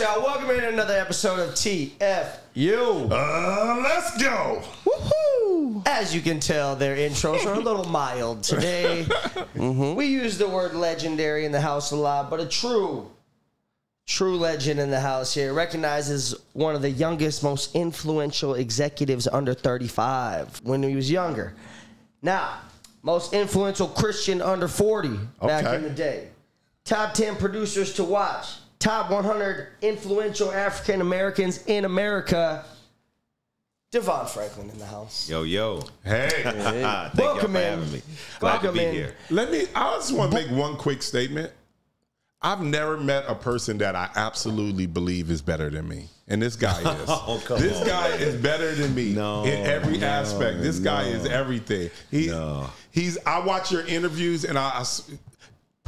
right, y'all. Welcome in to another episode of TFU. Uh, let's go. Woohoo! As you can tell, their intros are a little mild today. Mm-hmm. We use the word legendary in the house a lot, but a true, true legend in the house here recognizes one of the youngest, most influential executives under 35 when he was younger. Now, most influential Christian under 40 back in the day. Top 10 producers to watch. Top 100 influential African Americans in America. Devon Franklin in the house. Yo, yo. Hey, Thank y'all Welcome for in. having me. Glad Welcome to be in. here. let me. I just want to make one quick statement. I've never met a person that I absolutely believe is better than me, and this guy is. Oh, come this on, guy is better than me No, in every no, aspect. This guy is everything. He, No. he's. I watch your interviews, and I. I s-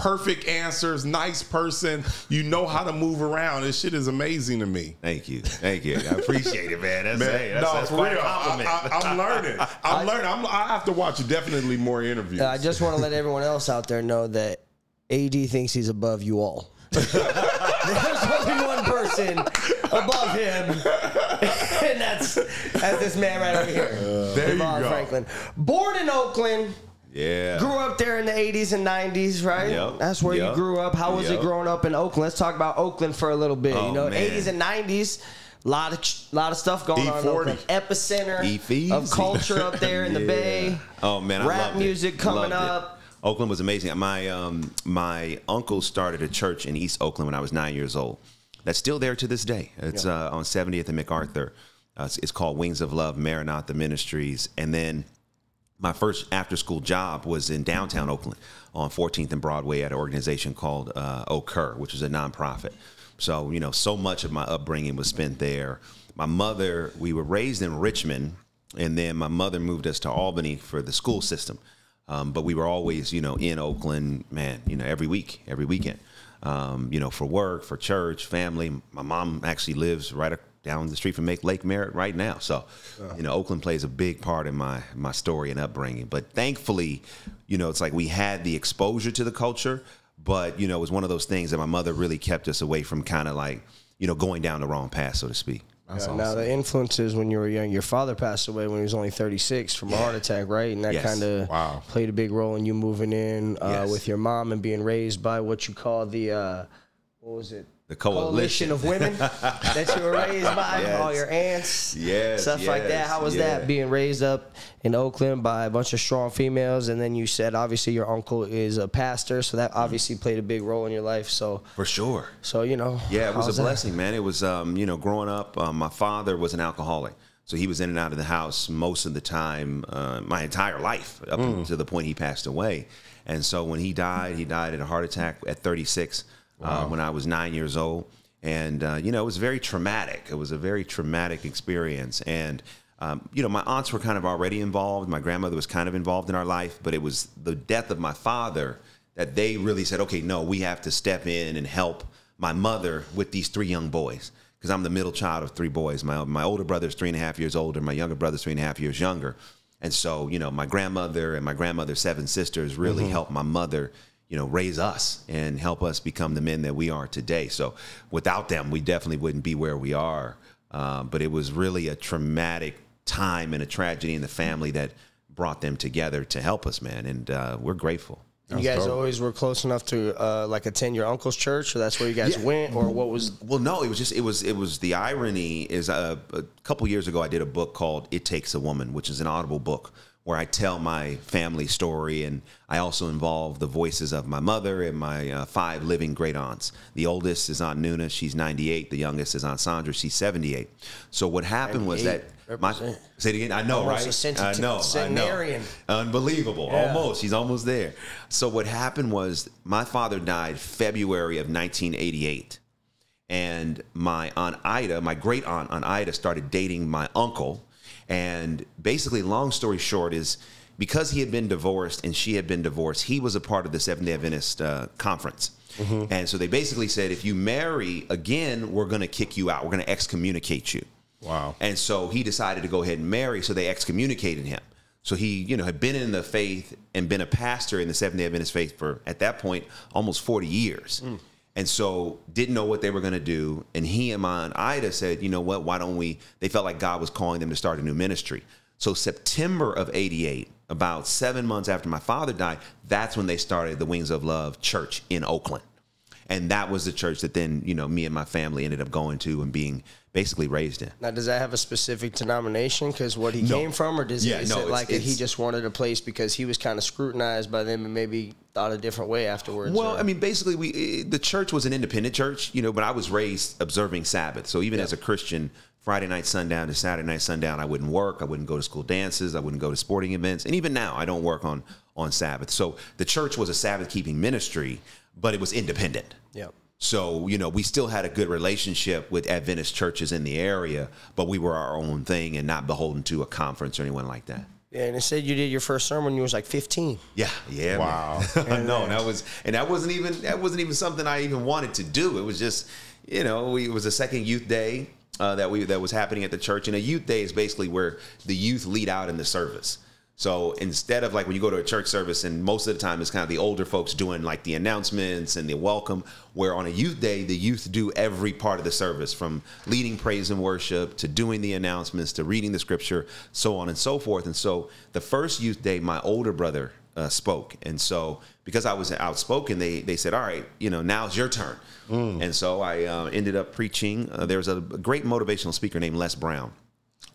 Perfect answers, nice person. You know how to move around. This shit is amazing to me. Thank you. Thank you. I appreciate it, man. That's, Man, hey, that's, no, that's for real. compliment. I, I, I'm learning. I'm learning. I'm, I have to watch definitely more interviews. Uh, I just want to let everyone else out there know that AD thinks he's above you all. There's only one person above him, and that's that's this man right over here, there you Devon go. Franklin. Born in Oakland, yeah. grew up there in the 80s and 90s, right? Yep. That's where you grew up. How was it growing up in Oakland? Let's talk about Oakland for a little bit. you Oh, know, man. 80s and 90s. A lot of lot of stuff going on E40. Oakland. Epicenter E-Feezy. of culture up there in the Yeah. Bay. Oh man, I Rap loved it. music coming Loved it. up. Oakland was amazing. My um, my uncle started a church in East Oakland when I was nine years old. That's still there to this day. It's uh, on 70th and MacArthur. Uh, it's, it's called Wings of Love Maranatha Ministries. And then my first after school job was in downtown Oakland on 14th and Broadway at an organization called uh, Occur, which is a nonprofit. So, you know, so much of my upbringing was spent there. My mother, we were raised in Richmond, and then my mother moved us to Albany for the school system. Um, but we were always, you know, in Oakland, man, you know, every week, every weekend, um, you know, for work, for church, family. My mom actually lives right down the street from Make Lake Merritt right now. So, you know, Oakland plays a big part in my my story and upbringing. But thankfully, you know, it's like we had the exposure to the culture, but you know, it was one of those things that my mother really kept us away from, kind of like, you know, going down the wrong path, so to speak. That's Yeah, Now awesome. the influences when you were young, your father passed away when he was only 36 from a heart attack, right? And that Yes. kind of Wow. played a big role in you moving in uh, Yes. with your mom and being raised by what you call the uh, what was it? The coalition coalition. of women that you were raised by, Yes. all your aunts, Yes, stuff like that. How was yeah. that being raised up in Oakland by a bunch of strong females? And then you said obviously your uncle is a pastor, so that obviously played a big role in your life. So, For sure. so you know, Yeah, it was how's a that? blessing, man. It was, um, you know, growing up, um, my father was an alcoholic. So he was in and out of the house most of the time, uh, my entire life, up to the point he passed away. And so when he died, he died at a heart attack at 36 uh, when I was nine years old. And, uh, you know, it was very traumatic. It was a very traumatic experience. And, um, you know, my aunts were kind of already involved. My grandmother was kind of involved in our life, but it was the death of my father that they really said, okay, no, we have to step in and help my mother with these three young boys because I'm the middle child of three boys. My my older brother's three and a half years older. My younger brother's three and a half years younger. And so, you know, my grandmother and my grandmother's seven sisters really helped my mother, you know, raise us and help us become the men that we are today. So, without them, we definitely wouldn't be where we are. Um, but it was really a traumatic time and a tragedy in the family that brought them together to help us, man. And uh, we're grateful. You guys dope. always were close enough to uh, like attend your uncle's church, or that's where you guys went, or what was? Well, no, it was just it was it was the irony is uh, a couple years ago I did a book called It Takes a Woman, which is an audible book where I tell my family story and I also involve the voices of my mother and my uh, five living great aunts. The oldest is Aunt Nuna, she's 98. The youngest is Aunt Sandra, she's 78. So what happened was that 98, my say it again. I know, Almost right? a I know, I know. Unbelievable. Yeah. Almost. He's almost there. So what happened was my father died February of 1988 and my aunt Ida, my great aunt Aunt Ida, started dating my uncle. And basically, long story short, is because he had been divorced and she had been divorced, he was a part of the Seventh Day Adventist uh, conference. And so they basically said, if you marry again, we're going to kick you out. We're going to excommunicate you. Wow. And so he decided to go ahead and marry. So they excommunicated him. So he, you know, had been in the faith and been a pastor in the Seventh Day Adventist faith for, at that point, almost 40 years. And so didn't know what they were going to do. And he and my aunt Ida said, you know what? Why don't we? They felt like God was calling them to start a new ministry. So September of '88, about seven months after my father died, that's when they started the Wings of Love Church in Oakland and that was the church that then you know me and my family ended up going to and being basically raised in. Now, does that have a specific denomination? Because what he No. came from, or does Yeah, he, is no, it like that he just wanted a place because he was kind of scrutinized by them and maybe thought a different way afterwards? Well, or- I mean, basically, we the church was an independent church, you know, but I was raised observing Sabbath. So even as a Christian, Friday night sundown to Saturday night sundown, I wouldn't work. I wouldn't go to school dances. I wouldn't go to sporting events, and even now, I don't work on on Sabbath. So the church was a Sabbath keeping ministry, but it was independent. Yep. So, you know, we still had a good relationship with Adventist churches in the area, but we were our own thing and not beholden to a conference or anyone like that. Yeah, and it said you did your first sermon when you was like 15. Yeah, yeah. Wow. man. no, that was and that wasn't even that wasn't even something I even wanted to do. It was just, you know, we, it was a second youth day uh, that we that was happening at the church, and a youth day is basically where the youth lead out in the service. So instead of like when you go to a church service, and most of the time it's kind of the older folks doing like the announcements and the welcome, where on a youth day, the youth do every part of the service from leading praise and worship to doing the announcements to reading the scripture, so on and so forth. And so the first youth day, my older brother uh, spoke. And so because I was outspoken, they they said, "All right, you know, now it's your turn." And so I uh, ended up preaching. Uh, there was a great motivational speaker named Les Brown.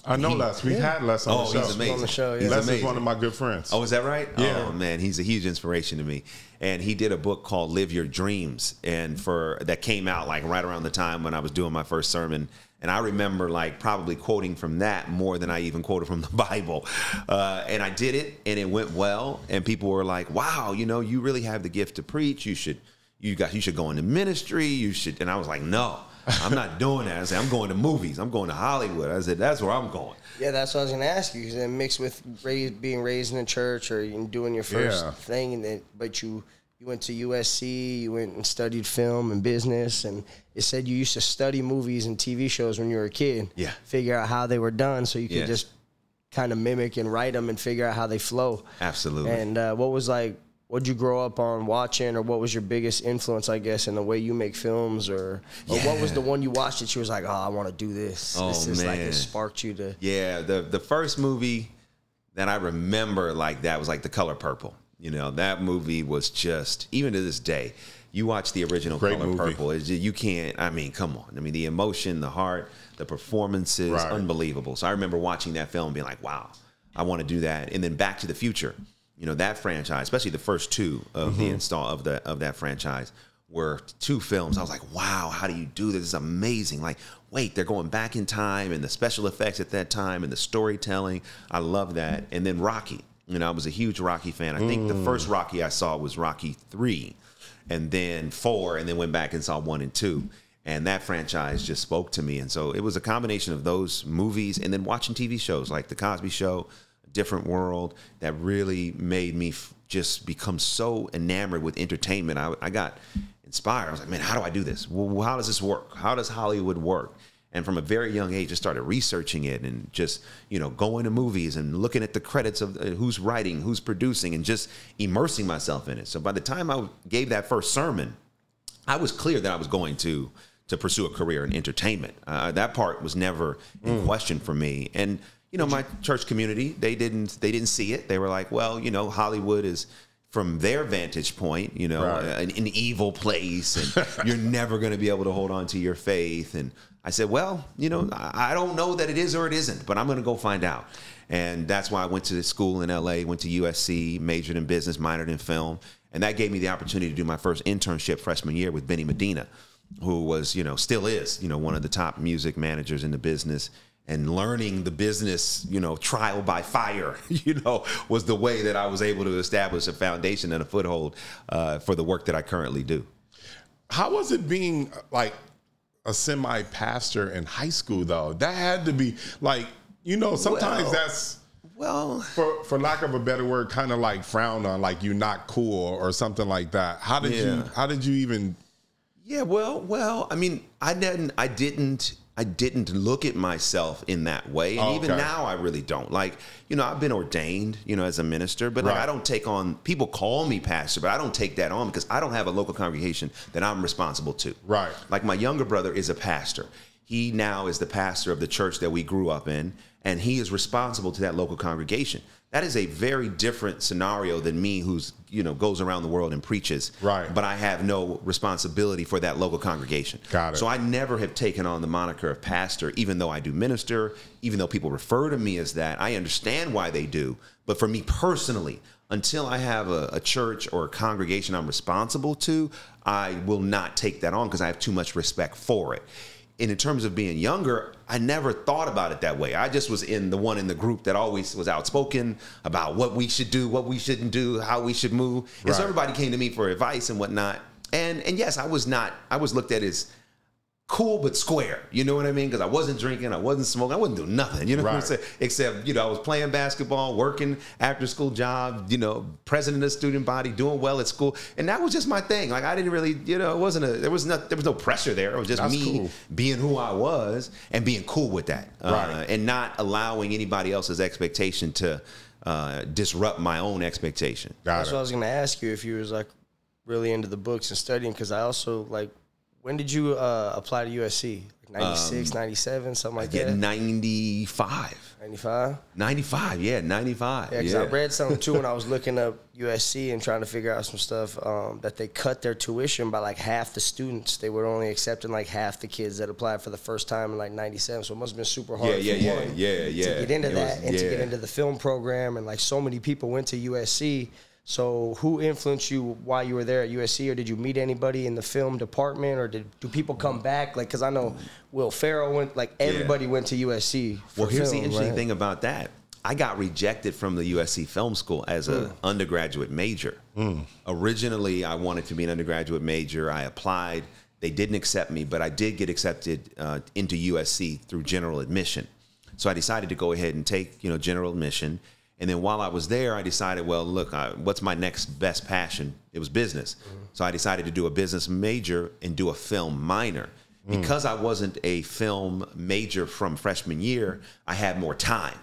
I know Les. We've had Les on Oh, the show. he's amazing. On the show, yeah. He's Les is one of my good friends. Oh, is that right? Yeah. Oh man, he's a huge inspiration to me. And he did a book called Live Your Dreams, and for that came out like right around the time when I was doing my first sermon. And I remember like probably quoting from that more than I even quoted from the Bible. Uh, and I did it, and it went well. And people were like, "Wow, you know, you really have the gift to preach. You should, you got, you should go into ministry. You should." And I was like, "No, I'm not doing that." I said, "I'm going to movies. I'm going to Hollywood." I said, "That's where I'm going." Yeah, that's what I was going to ask you. Because then mixed with raised, being raised in a church or doing your first Yeah. thing, and then but you you went to USC, you went and studied film and business, and it said you used to study movies and TV shows when you were a kid. Yeah. figure out how they were done, so you could Yes. just kind of mimic and write them and figure out how they flow. Absolutely. And uh, what was like? What'd you grow up on watching, or what was your biggest influence, I guess, in the way you make films, or, or what was the one you watched that you was like, oh, I want to do this. Oh, this is like man. it sparked you to. Yeah, the the first movie that I remember like that was like The Color Purple. You know, that movie was just even to this day. You watch the original Great Color movie. Purple, it's just, you can't. I mean, come on. I mean, the emotion, the heart, the performances, Right. unbelievable. So I remember watching that film, being like, "Wow, I want to do that." And then Back to the Future. You know, that franchise, especially the first two of the mm-hmm. install of the of that franchise, were two films. I was like, "Wow, how do you do this? This is amazing!" Like, wait, they're going back in time, and the special effects at that time, and the storytelling. I love that. And then Rocky. You know, I was a huge Rocky fan. I think the mm. first Rocky I saw was Rocky three, and then four, and then went back and saw one and two. And that franchise just spoke to me. And so it was a combination of those movies and then watching TV shows like The Cosby Show, Different World, that really made me f- just become so enamored with entertainment. I, I got inspired. I was like, man, how do I do this? Well, how does this work? How does Hollywood work? And from a very young age, just started researching it and just, you know, going to movies and looking at the credits of uh, who's writing, who's producing, and just immersing myself in it. So by the time I gave that first sermon, I was clear that I was going to to pursue a career in entertainment. Uh, that part was never in question for me. And you know, my church community they didn't they didn't see it. They were like, well, you know, Hollywood is from their vantage point, you know, Right. an, an evil place, and you're never going to be able to hold on to your faith. And I said, well, you know, I, don't know that it is or it isn't, but I'm going to go find out. And that's why I went to school in LA, went to USC, majored in business, minored in film. And that gave me the opportunity to do my first internship freshman year with Benny Medina, who was, you know, still is, you know, one of the top music managers in the business. And learning the business, you know, trial by fire, you know, was the way that I was able to establish a foundation and a foothold uh, for the work that I currently do. How was it being like a semi pastor in high school though? That had to be like, you know, sometimes Well- that's Well, for for lack of a better word, kind of like frowned on, like you're not cool or something like that. How did you how did you even Yeah, well, well, I mean, I didn't, I didn't, I didn't look at myself in that way, and Oh, even okay. now I really don't. Like, you know, I've been ordained, you know, as a minister, but like, I don't take on. People call me pastor, but I don't take that on because I don't have a local congregation that I'm responsible to. Right. Like my younger brother is a pastor. He now is the pastor of the church that we grew up in, and he is responsible to that local congregation. That is a very different scenario than me, who's you know goes around the world and preaches. Right. But I have no responsibility for that local congregation. Got it. So I never have taken on the moniker of pastor, even though I do minister, even though people refer to me as that. I understand why they do, but for me personally, until I have a, a church or a congregation I'm responsible to, I will not take that on because I have too much respect for it. And in terms of being younger, I never thought about it that way. I just was in the one in the group that always was outspoken about what we should do, what we shouldn't do, how we should move. And so everybody came to me for advice and whatnot. And and yes, I was not. I was looked at as cool but square. You know what I mean? Because I wasn't drinking, I wasn't smoking, I wasn't doing nothing. You know what I'm saying? Except you know, I was playing basketball, working after school job. You know, president of the student body, doing well at school, and that was just my thing. Like I didn't really, you know, it wasn't a there was not there was no pressure there. It was just That's me cool. being who I was and being cool with that, uh, and not allowing anybody else's expectation to uh, disrupt my own expectation. Got That's it. what I was gonna ask you if you was like really into the books and studying because I also like when did you uh, apply to USC? Like 96, 97, something like Get that. 95. 95. 95, yeah, 95. Yeah, because yeah. I read something too when I was looking up USC and trying to figure out some stuff um, that they cut their tuition by like half the students. They were only accepting like half the kids that applied for the first time in like '97. So it must have been super hard. Yeah, yeah, for yeah, one yeah, yeah. To get into It that was- and to get into the film program, and like so many people went to USC. So who influenced you while you were there at USC, or did you meet anybody in the film department, or did do people come back? Like, because I know Will Ferrell went. Like everybody went to USC. For Well, here's the interesting right? thing about that. I got rejected from the USC Film School as an Hmm. undergraduate major. Originally, I wanted to be an undergraduate major. I applied. They didn't accept me, but I did get accepted uh, into USC through general admission. So I decided to go ahead and take, you know, general admission. And then while I was there, I decided, well, look, uh, what's my next best passion? It was business. So I decided to do a business major and do a film minor. Because I wasn't a film major from freshman year, I had more time.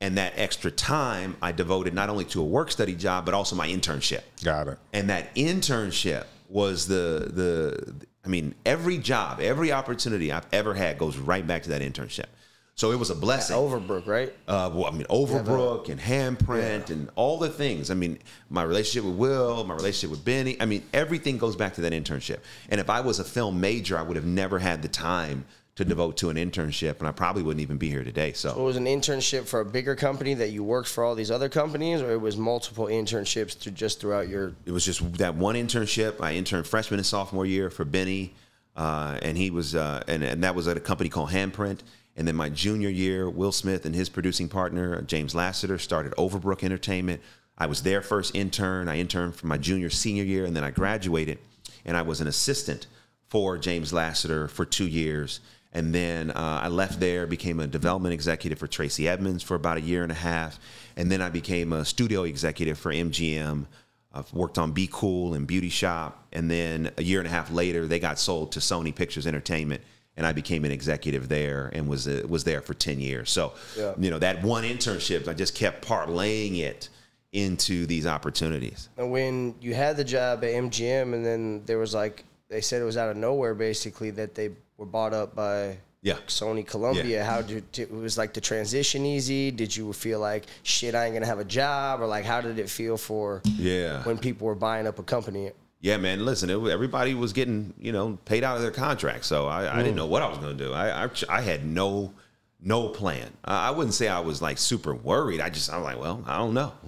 And that extra time I devoted not only to a work study job, but also my internship. Got it. And that internship was the the I mean, every job, every opportunity I've ever had goes right back to that internship. So it was a blessing. Overbrook, right? Uh, well, I mean, Overbrook and Handprint and all the things. I mean, my relationship with Will, my relationship with Benny. I mean, everything goes back to that internship. And if I was a film major, I would have never had the time to devote to an internship, and I probably wouldn't even be here today. It So, it was an internship for a bigger company that you worked for all these other companies, or it was multiple internships through just throughout your. it was just that one internship. I interned freshman and sophomore year for Benny, uh, and he was, uh, and, and that was at a company called Handprint. And then my junior year, Will Smith and his producing partner James Lassiter started Overbrook Entertainment. I was their first intern. I interned for my junior, senior year, and then I graduated, and I was an assistant for James Lassiter for two years. And then uh, I left there, became a development executive for Tracy Edmonds for about a year and a half. And then I became a studio executive for MGM. I've worked on Be Cool and Beauty Shop. And then a year and a half later, they got sold to Sony Pictures Entertainment. And I became an executive there and was uh, was there for 10 years. So, Yeah. you know, that one internship, I just kept parlaying it into these opportunities. And when you had the job at MGM, and then there was like they said it was out of nowhere, basically that they were bought up by Yeah. Sony Columbia. Yeah. How did it was like the transition easy? Did you feel like shit? I ain't gonna have a job, or like how did it feel for Yeah. when people were buying up a company? Yeah, man. Listen, it, everybody was getting you know paid out of their contract, so I, I didn't know what I was going to do. I, I I had no no plan. I I wouldn't say I was like super worried. I just I was like, well, I don't know.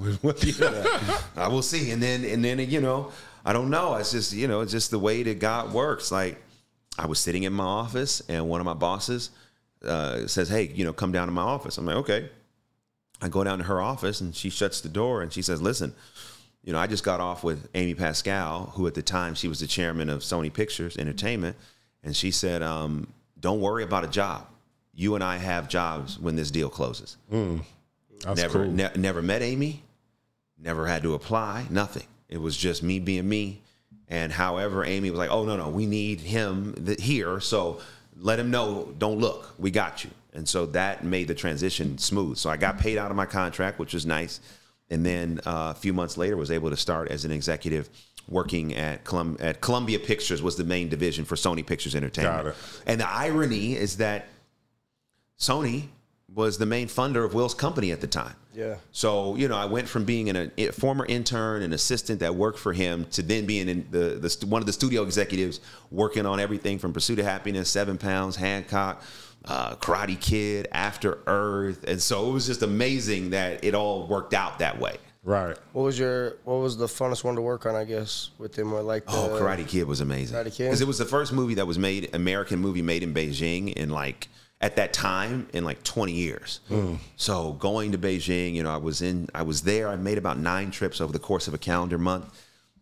Know, I will see. And then and then you know I don't know. It's just you know it's just the way that God works. Like I was sitting in my office and one of my bosses uh, says, hey, you know, come down to my office. I'm like, okay. I go down to her office and she shuts the door and she says, listen you know, I just got off with Amy Pascal, who at the time she was the chairman of Sony Pictures Entertainment, and she said, um, "Don't worry about a job. You and I have jobs when this deal closes." That's never, cool. ne- never met Amy, never had to apply, nothing. It was just me being me. And however, Amy was like, "Oh no, no, we need him here." So let him know, don't look, we got you. And so that made the transition smooth. So I got paid out of my contract, which was nice. And then uh, a few months later, was able to start as an executive working at, Colum- at Columbia Pictures was the main division for Sony Pictures Entertainment. And the irony is that Sony was the main funder of Will's company at the time. Yeah. So you know, I went from being an, a former intern and assistant that worked for him to then being in the, the one of the studio executives working on everything from Pursuit of Happiness, Seven Pounds, Hancock, uh, Karate Kid, After Earth, and so it was just amazing that it all worked out that way. Right. What was your What was the funnest one to work on? I guess with them or like the Oh, Karate Kid was amazing. Karate Kid? Because it was the first movie that was made, American movie made in Beijing in like, at that time, in like 20 years. So going to Beijing, you know, I was in, I was there. I made about nine trips over the course of a calendar month.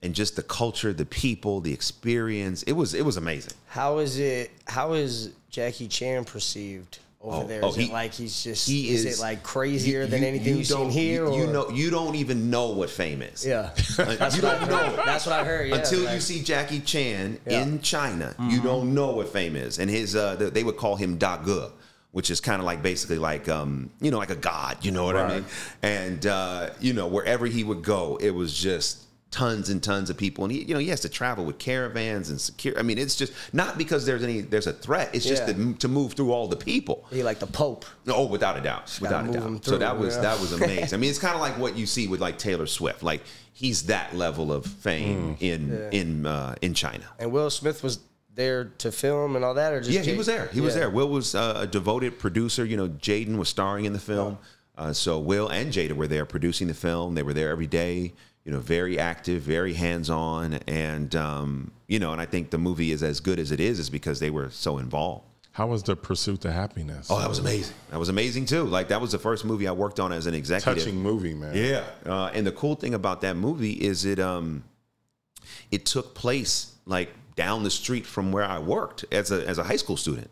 And just the culture, the people, the experience, it was, it was amazing. How is it? How is Jackie Chan perceived over Oh, there? oh, Is he- it like he's just? He is, is, it like crazier than anything you you've seen don't- here? You, you know, you don't even know what fame is. Yeah. Like, That's you what I don't heard. know. That's what I heard. Yeah, Until you see Jackie Chan Yeah. in China, you don't know what fame is. And his, uh, th- they would call him Da Ge, which is kind of like basically like, um, you know, like a god. You know what I mean? And uh, you know, wherever he would go, it was just tons and tons of people. And he, you know, he has to travel with caravans and secure. I mean, it's just not because there's any there's a threat. It's just Yeah. that to move through all the people. He like the Pope. Oh, without a doubt, without a move 'em doubt. So that was yeah. that was amazing. I mean, it's kind of like what you see with like Taylor Swift. Like he's that level of fame in in uh, in China. And Will Smith was there to film and all that, or just Yeah, he was there. He was there. Will was uh, a devoted producer. You know, Jaden was starring in the film. Uh, so Will and Jada were there producing the film. They were there every day. You know, very active, very hands on, and um, you know, and I think the movie is as good as it is is because they were so involved. How was the pursuit to happiness? Oh, that was amazing. That was amazing too. Like that was the first movie I worked on as an executive. touching movie, man. Yeah, uh, and the cool thing about that movie is it um, it took place like down the street from where I worked as a as a high school student.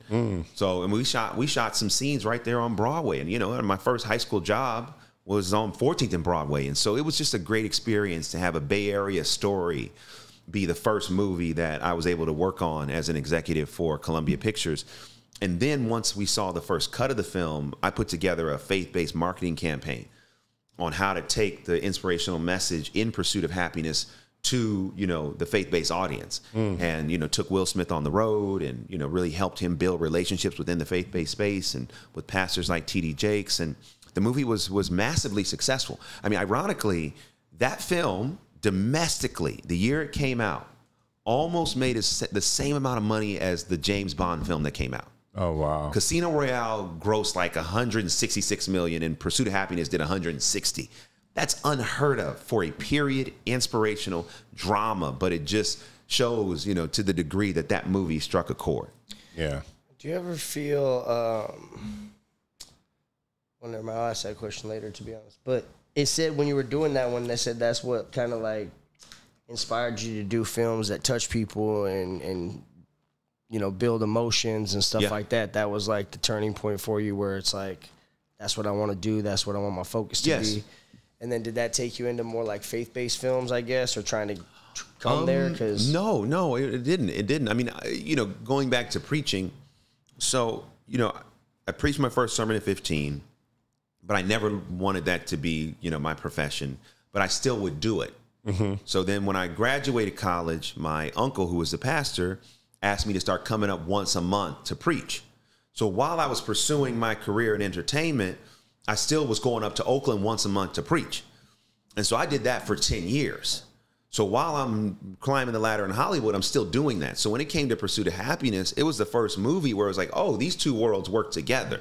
So and we shot we shot some scenes right there on Broadway, and you know, my first high school job was on 14th and Broadway, and so it was just a great experience to have a Bay Area story be the first movie that I was able to work on as an executive for Columbia Pictures. And then once we saw the first cut of the film, I put together a faith-based marketing campaign on how to take the inspirational message in pursuit of happiness to you know the faith-based audience. Mm. And you know took will smith on the road and you know really helped him build relationships within the faith-based space and with pastors like td jakes. And the movie was was massively successful i mean ironically that film domestically the year it came out almost made us the same amount of money as the james bond film that came out Oh wow. Casino Royale grossed like 166 million and Pursuit of Happiness did 160. That's unheard of for a period inspirational drama, but it just shows, you know, to the degree that that movie struck a chord. Yeah. Do you ever feel? Um, well, never mind. I'll ask that question later, to be honest. But it said when you were doing that one, they said that's what kind of like inspired you to do films that touch people and and you know build emotions and stuff Yeah. like that. That was like the turning point for you, where it's like that's what I want to do. That's what I want my focus to Yes. be. And then did that take you into more like faith based films, I guess, or trying to come there? Um, Because no, no, it, it didn't. It didn't. I mean, I- you know, going back to preaching, so you know, I preached my first sermon at 15, but I never wanted that to be, you know, my profession. But I still would do it. Mm-hmm. So then, when I graduated college, my uncle, who was the pastor, asked me to start coming up once a month to preach. So while I was pursuing my career in entertainment, I still was going up to Oakland once a month to preach. And so I did that for 10 years. So while I'm climbing the ladder in Hollywood, I'm still doing that. So when it came to Pursuit of Happiness, it was the first movie where it was like, oh, these two worlds work together.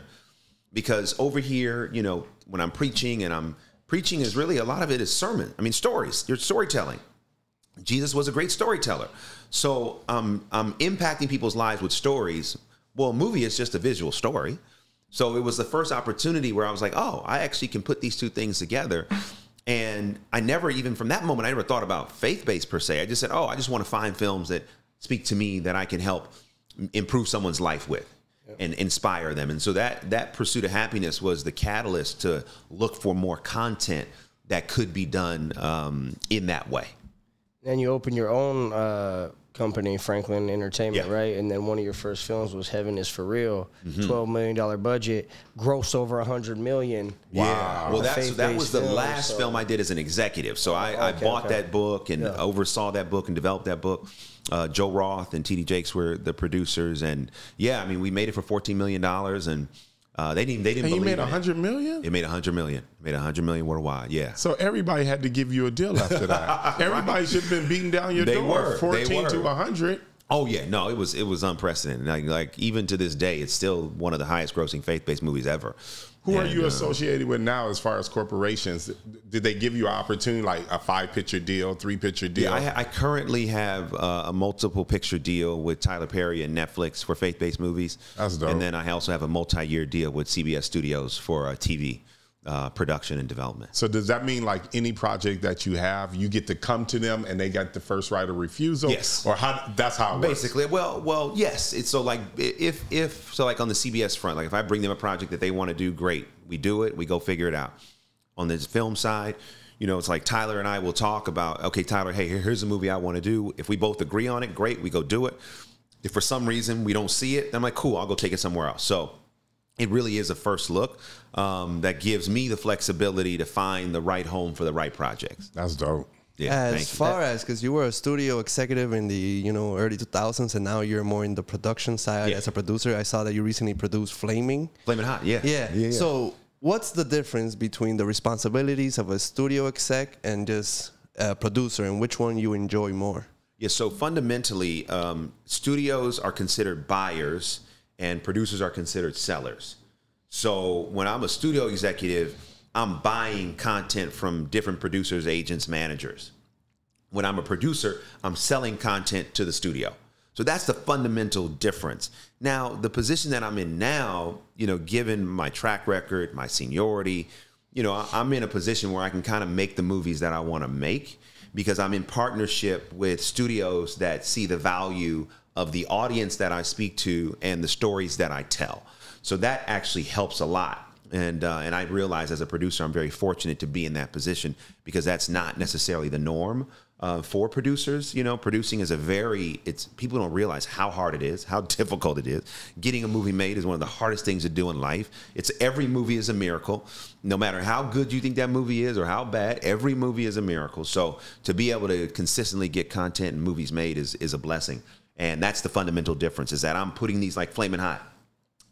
Because over here, you know, when I'm preaching and I'm preaching is really a lot of it is sermon. I mean, stories, you're storytelling. Jesus was a great storyteller. So um, I'm impacting people's lives with stories. Well, a movie is just a visual story. So it was the first opportunity where I was like, oh, I actually can put these two things together. And I never even from that moment, I never thought about faith based per se. I just said, oh, I just want to find films that speak to me that I can help improve someone's life with and inspire them. And so that that pursuit of happiness was the catalyst to look for more content that could be done um, in that way. then you open your own uh, company, Franklin Entertainment, Yeah. right? And then one of your first films was Heaven is for Real, Mm-hmm. $12 million budget, gross over a 100 million. Yeah. Well, that's that Faith-based was the film, last so- film I did as an executive. So I, I Okay, bought okay. that book and Yeah. oversaw that book and developed that book. Uh, Joe Roth and T.D. Jakes were the producers, and yeah, I mean, we made it for fourteen million dollars, and uh, they didn't they didn't And you made a hundred million. It made a hundred million. It made a hundred million worldwide. Yeah. So everybody had to give you a deal after that. Everybody should have been beating down your They door. were. They Fourteen to were. hundred. Oh yeah, no, it was it was unprecedented. Like, like even to this day, it's still one of the highest grossing faith based movies ever. Who are And, you uh, associated with now as far as corporations? Did they give you an opportunity like a five picture deal, three picture deal? Yeah, I, I currently have uh, a multiple picture deal with Tyler Perry and Netflix for faith based movies. That's dope. And then I also have a multi year deal with CBS Studios for uh, TV uh, production and development. so does that mean like any project that you have, you get to come to them and they got the first right of refusal? Yes. Or how that's how it works? Basically, well, well, yes. It's so like if if so like on the CBS front, like if I bring them a project that they want to do, great, we do it, we go figure it out. On the film side, you know, it's like Tyler and I will talk about, okay, Tyler, hey, here's a movie I want to do. If we both agree on it, great, we go do it. If for some reason we don't see it, I'm like, cool, I'll go take it somewhere else. So it really is a first look um, that gives me the flexibility to find the right home for the right projects. That's dope. Yeah, thank as you. far as because you were a studio executive in the you know early 2000s and now you're more in the production side Yeah. as a producer i saw that you recently produced flaming Flaming hot, yeah. yeah. so what's the difference between the responsibilities of a studio exec and just a producer and which one you enjoy more Yeah, so fundamentally, um, studios are considered buyers and producers are considered sellers. So when I'm a studio executive, I'm buying content from different producers, agents, managers. When I'm a producer, I'm selling content to the studio. So that's the fundamental difference. Now, the position that I'm in now, you know, given my track record, my seniority, you know, I'm in a position where I can kind of make the movies that I want to make because I'm in partnership with studios that see the value of the audience that I speak to and the stories that I tell. So that actually helps a lot and uh, and I realize as a producer, I'm very fortunate to be in that position because that's not necessarily the norm uh, for producers. You know, producing is a very it's people don't realize how hard it is, how difficult it is. Getting a movie made is one of the hardest things to do in life. It's every movie is a miracle, no matter how good you think that movie is or how bad. Every movie is a miracle. So to be able to consistently get content and movies made is is a blessing. And that's the fundamental difference is that I'm putting these like flaming hot.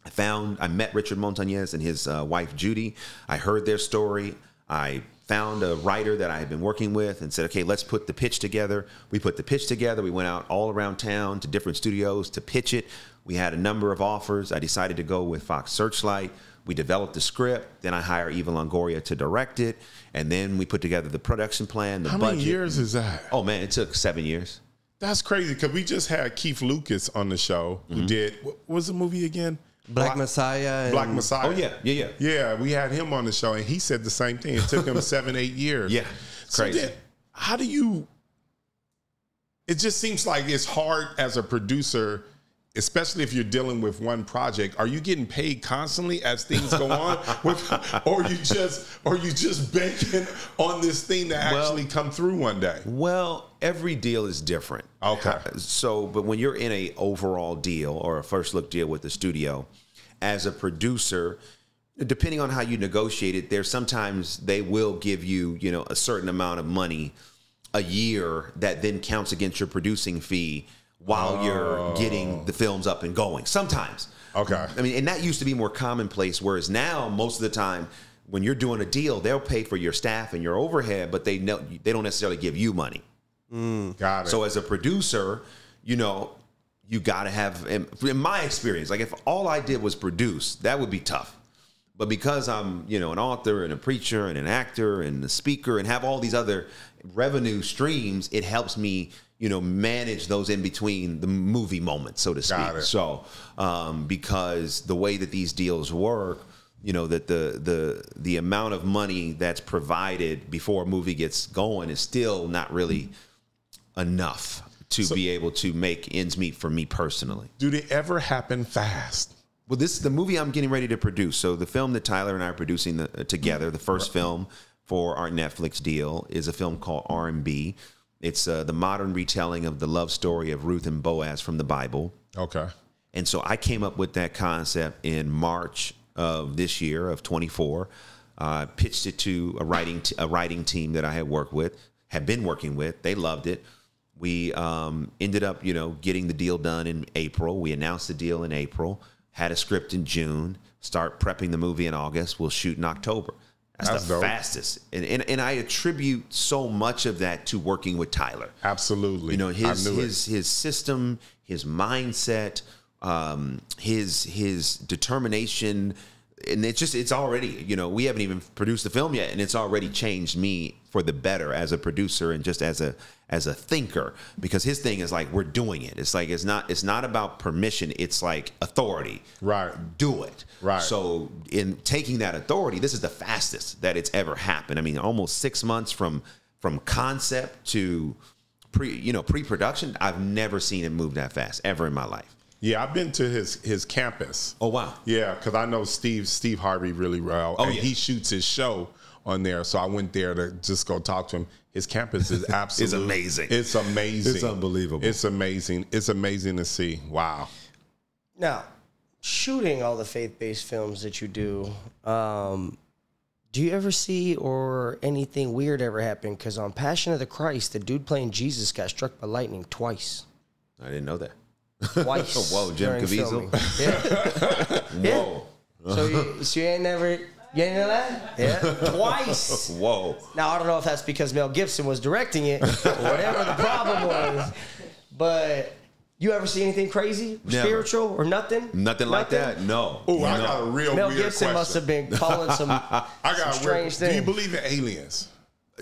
I found, I met Richard Montañez and his uh, wife Judy. I heard their story. I found a writer that I had been working with and said, okay, let's put the pitch together. We put the pitch together. We went out all around town to different studios to pitch it. We had a number of offers. I decided to go with Fox Searchlight. We developed the script. Then I hire Eva Longoria to direct it. And then we put together the production plan, the How budget. many years is that? Oh, man, it took seven years. That's crazy because we just had Keith Lucas on the show who Mm-hmm. did what was the movie again? black messiah and Black Messiah. Oh, yeah, yeah, yeah. Yeah, we had him on the show and he said the same thing. It took him seven, eight years. Yeah, So crazy. then, how do you? It just seems like it's hard as a producer, especially if you're dealing with one project. Are you getting paid constantly as things go on, with, or you just, or you just banking on this thing to actually come through one day? Well, every deal is different. Okay. So, but when you're in a overall deal or a first look deal with the studio, as a producer, depending on how you negotiate it, there's sometimes they will give you, you know, a certain amount of money a year that then counts against your producing fee while you're getting the oh. films up and going. Sometimes. Okay. I mean, and that used to be more commonplace, whereas now most of the time when you're doing a deal, they'll pay for your staff and your overhead, but they know they don't necessarily give you money. Mm, got it. So as a producer, you know, you got to have, in, in my experience, like if all I did was produce, that would be tough. But because I'm, you know, an author and a preacher and an actor and a speaker and have all these other revenue streams, it helps me, you know, manage those in between the movie moments, so to speak. So, um, because the way that these deals work, you know, that the the the amount of money that's provided before a movie gets going is still not really enough to be able to make ends meet for me personally. do they ever happen fast? Well, this is the movie I'm getting ready to produce. So the film that Tyler and I are producing the, uh, together, the first film for our Netflix deal, is a film called R&B. It's uh, the modern retelling of the love story of Ruth and Boaz from the Bible. Okay. And so I came up with that concept in March of this year of 24. Uh, pitched it to a writing t- a writing team that I had worked with, had been working with. They loved it. We um, ended up, you know, getting the deal done in April. We announced the deal in April. Had a script in June. Start prepping the movie in August. We'll shoot in October. That's, That's the dope. fastest, and, and and I attribute so much of that to working with Tyler Absolutely. you know his his his system his mindset um his his determination and it's just it's already you know we haven't even produced the film yet and it's already changed me for the better as a producer and just as a as a thinker because his thing is like we're doing it it's like it's not it's not about permission it's like authority Right. do it Right. so in taking that authority this is the fastest that it's ever happened i mean almost six months from from concept to pre you know pre-production i've never seen it move that fast ever in my life Yeah, I've been to his his campus. oh wow Yeah, because I know Steve Steve Harvey really well, Oh, and yeah. he shoots his show on there. So I went there to just go talk to him. His campus is absolutely amazing. It's amazing. It's unbelievable. It's amazing. It's amazing to see. Wow. Now, shooting all the faith-based films that you do, um, do you ever see or anything weird ever happen? Because on Passion of the Christ, the dude playing Jesus got struck by lightning twice. i didn't know that Twice. Whoa, Jim Caviezel. filming. Yeah. whoa So you, so you ain't never, you know that? Yeah. Twice. whoa Now I don't know if that's because Mel Gibson was directing it or whatever the problem was, but you ever see anything crazy, Never. spiritual, or nothing? nothing like that no Oh, I got a real Mel weird Gibson question. must have been calling some, I got some a real, strange Do you believe in aliens?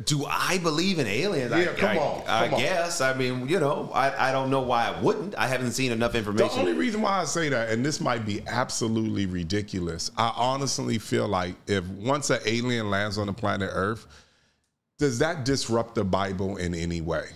Do I believe in aliens? Yeah, I, come I, on, I come on. guess. I mean, you know, I, I don't know why I wouldn't. I haven't seen enough information. The only reason why I say that, and this might be absolutely ridiculous, I honestly feel like if once an alien lands on the planet Earth, does that disrupt the Bible in any way?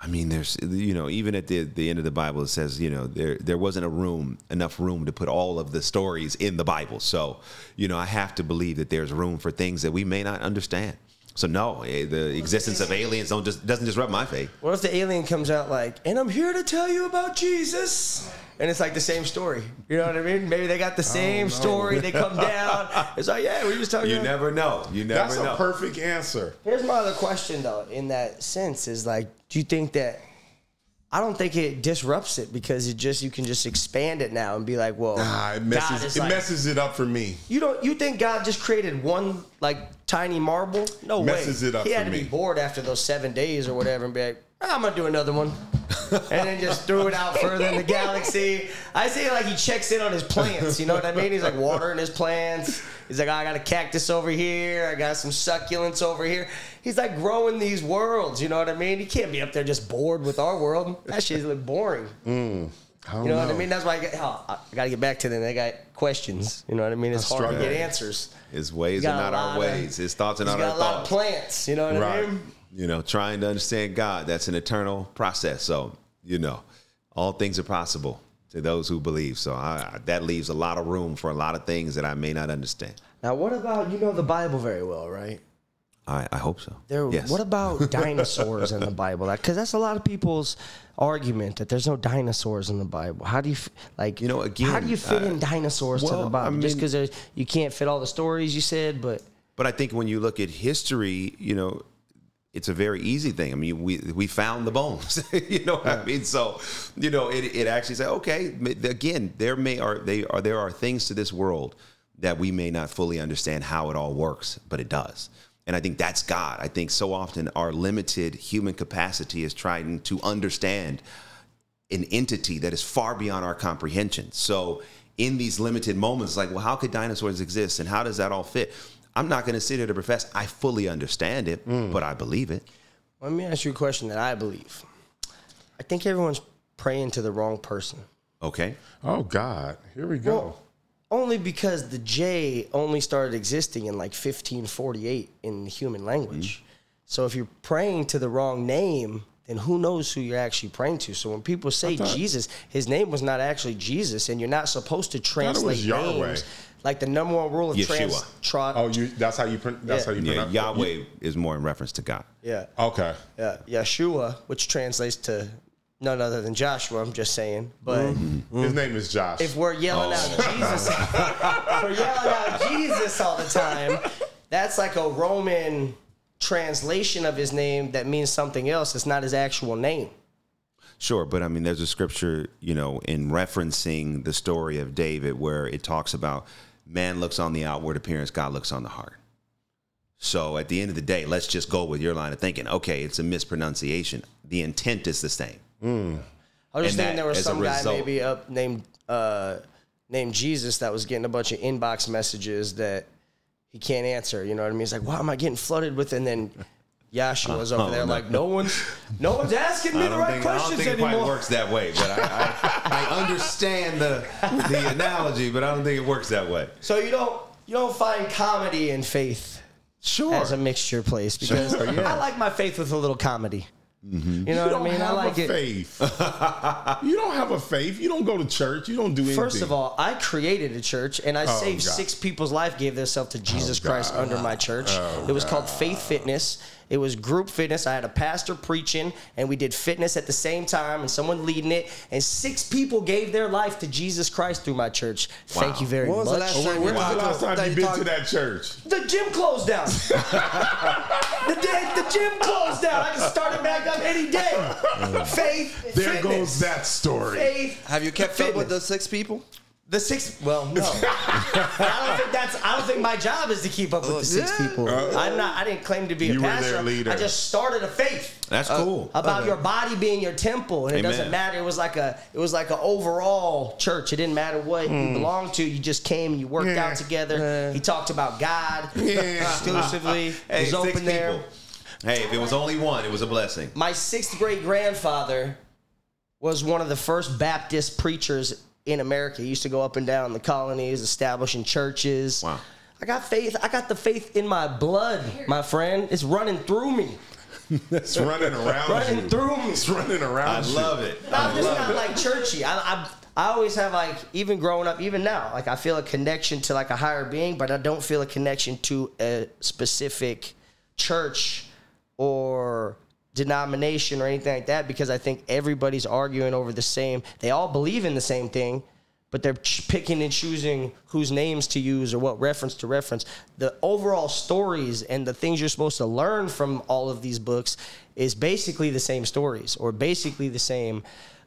I mean, there's you know, even at the the end of the Bible, it says you know there there wasn't a room enough room to put all of the stories in the Bible. So you know, I have to believe that there's room for things that we may not understand. So no, eh, the existence of aliens don't just doesn't disrupt my faith. What if the alien comes out like, and I'm here to tell you about Jesus? And it's like the same story. You know what I mean? Maybe they got the same story. They come down. It's like, yeah, we just talking You about. never know. You never know. That's know. a perfect answer. Here's my other question though, in that sense, is like, do you think that I don't think it disrupts it because it just you can just expand it now and be like, well, Ah, it messes it like- messes it up for me. You don't you think God just created one like tiny marble? No Messes way. it up he for had to me. be bored after those seven days or whatever and be like, "Ah, Ah, I'm gonna do another one. and then just threw it out further in the galaxy. I say like he checks in on his plants, you know what I mean? He's like watering his plants. He's like, "Oh, I got a cactus over here, I got some succulents over here. He's like growing these worlds, you know what I mean? He can't be up there just bored with our world. That shit's like boring. Mm. Don't You know what I mean? That's why I, get, oh, I got to get back to them. They got questions. You know what I mean? It's I hard to get answers. His ways are not our lot of- ways. His thoughts are He's not got our a lot of thoughts. plants. You know what I mean? You know, trying to understand God, that's an eternal process. So, you know, all things are possible to those who believe. So I, that leaves a lot of room for a lot of things that I may not understand. Now, what about you know the Bible very well, right? I, I hope so. There. yes. What about dinosaurs in the Bible? Because that's a lot of people's argument that there's no dinosaurs in the Bible. How do you like? You know, how do you fit uh, in dinosaurs to the Bible? I Just mean- because you can't fit all the stories you said, but But I think when you look at history, you know, it's a very easy thing. I mean, we we found the bones. you know what I mean? So, you know, it, it actually said, okay, again, there may are they are there are things to this world that we may not fully understand how it all works, but it does. And I think that's God. I think so often our limited human capacity is trying to understand an entity that is far beyond our comprehension. So in these limited moments, like, well, how could dinosaurs exist and how does that all fit? I'm not going to sit here to profess I fully understand it, hmm. but I believe it. let me ask you a question that I believe. I think everyone's praying to the wrong person. Okay. Oh God, here we go. Well, only because the J only started existing in like 1548 in human language. Hmm. So if you're praying to the wrong name, then who knows who you're actually praying to? So when people say Jesus, his name was not actually Jesus, and you're not supposed to translate Yahweh. names like the number one rule of trans. Yeshua. Tra- Oh, you. That's how you. pron- That's Yeah. how you Yeah, pronounce. Yahweh is more in reference to God. yeah, Okay. yeah, Yeshua, which translates to none other than Joshua. I'm just saying, but. Mm-hmm. His name is Josh. if we're yelling out Jesus, if we're yelling out Jesus all the time, that's like a Roman translation of his name that means something else. It's not his actual name. Sure, but I mean, there's a scripture, you know, in referencing the story of David where it talks about man looks on the outward appearance, God looks on the heart. So at the end of the day, let's just go with your line of thinking. Okay, it's a mispronunciation. The intent is the same. I was And just thinking there was some guy result- maybe up named uh, named Jesus that was getting a bunch of inbox messages that he can't answer. You know what I mean? He's like, "Why am I getting flooded with?" And then Yashua's over Oh, there no. like, "No one's, no one's asking me the right questions anymore." works that way, but I, I, I understand the the analogy, but I don't think it works that way. So you don't you don't find comedy and faith Sure. as a mixture place because I like my faith with a little comedy. Mm-hmm. You know what I don't mean? I like a it. faith. you don't have a faith. You don't go to church. You don't do anything. First of all, I created a church and I saved God. six people's life, gave themselves to Jesus Oh, Christ under my church. it was called Faith Fitness. It was group fitness. I had a pastor preaching and we did fitness at the same time and someone leading it. And six people gave their life to Jesus Christ through my church. Thank you very When was much. the last time when's you the last time you you been talked- to that church? The gym closed down. the day the gym closed down. I can start it back up any day. Faith. There fitness. goes that story. Faith. Have you kept up with those six people? The six. Well, no. I don't think that's. I don't think my job is to keep up with the six yeah. people. Uh, I'm not. I didn't claim to be a pastor. I just started a faith That's uh, cool. about your body being your temple, and it Amen. doesn't matter. It was like a. It was like an overall church. It didn't matter what you hmm. belonged to. You just came and you worked Yeah. out together. He talked about God Yeah. exclusively. Hey, was open there. people. Hey, if it was only one, it was a blessing. My sixth great grandfather was one of the first Baptist preachers in America. He used to go up and down the colonies, establishing churches. Wow. I got faith. I got the faith in my blood, my friend. It's running through me. It's running around Running you. through me. It's running around I you. love it. I'm just not it. like churchy. I, I I always have like even growing up, even now, like I feel a connection to like a higher being, but I don't feel a connection to a specific church or denomination or anything like that because I think everybody's arguing over the same. They all believe in the same thing, but they're picking and choosing whose names to use or what reference to reference. The overall stories and the things you're supposed to learn from all of these books is basically the same stories or basically the same.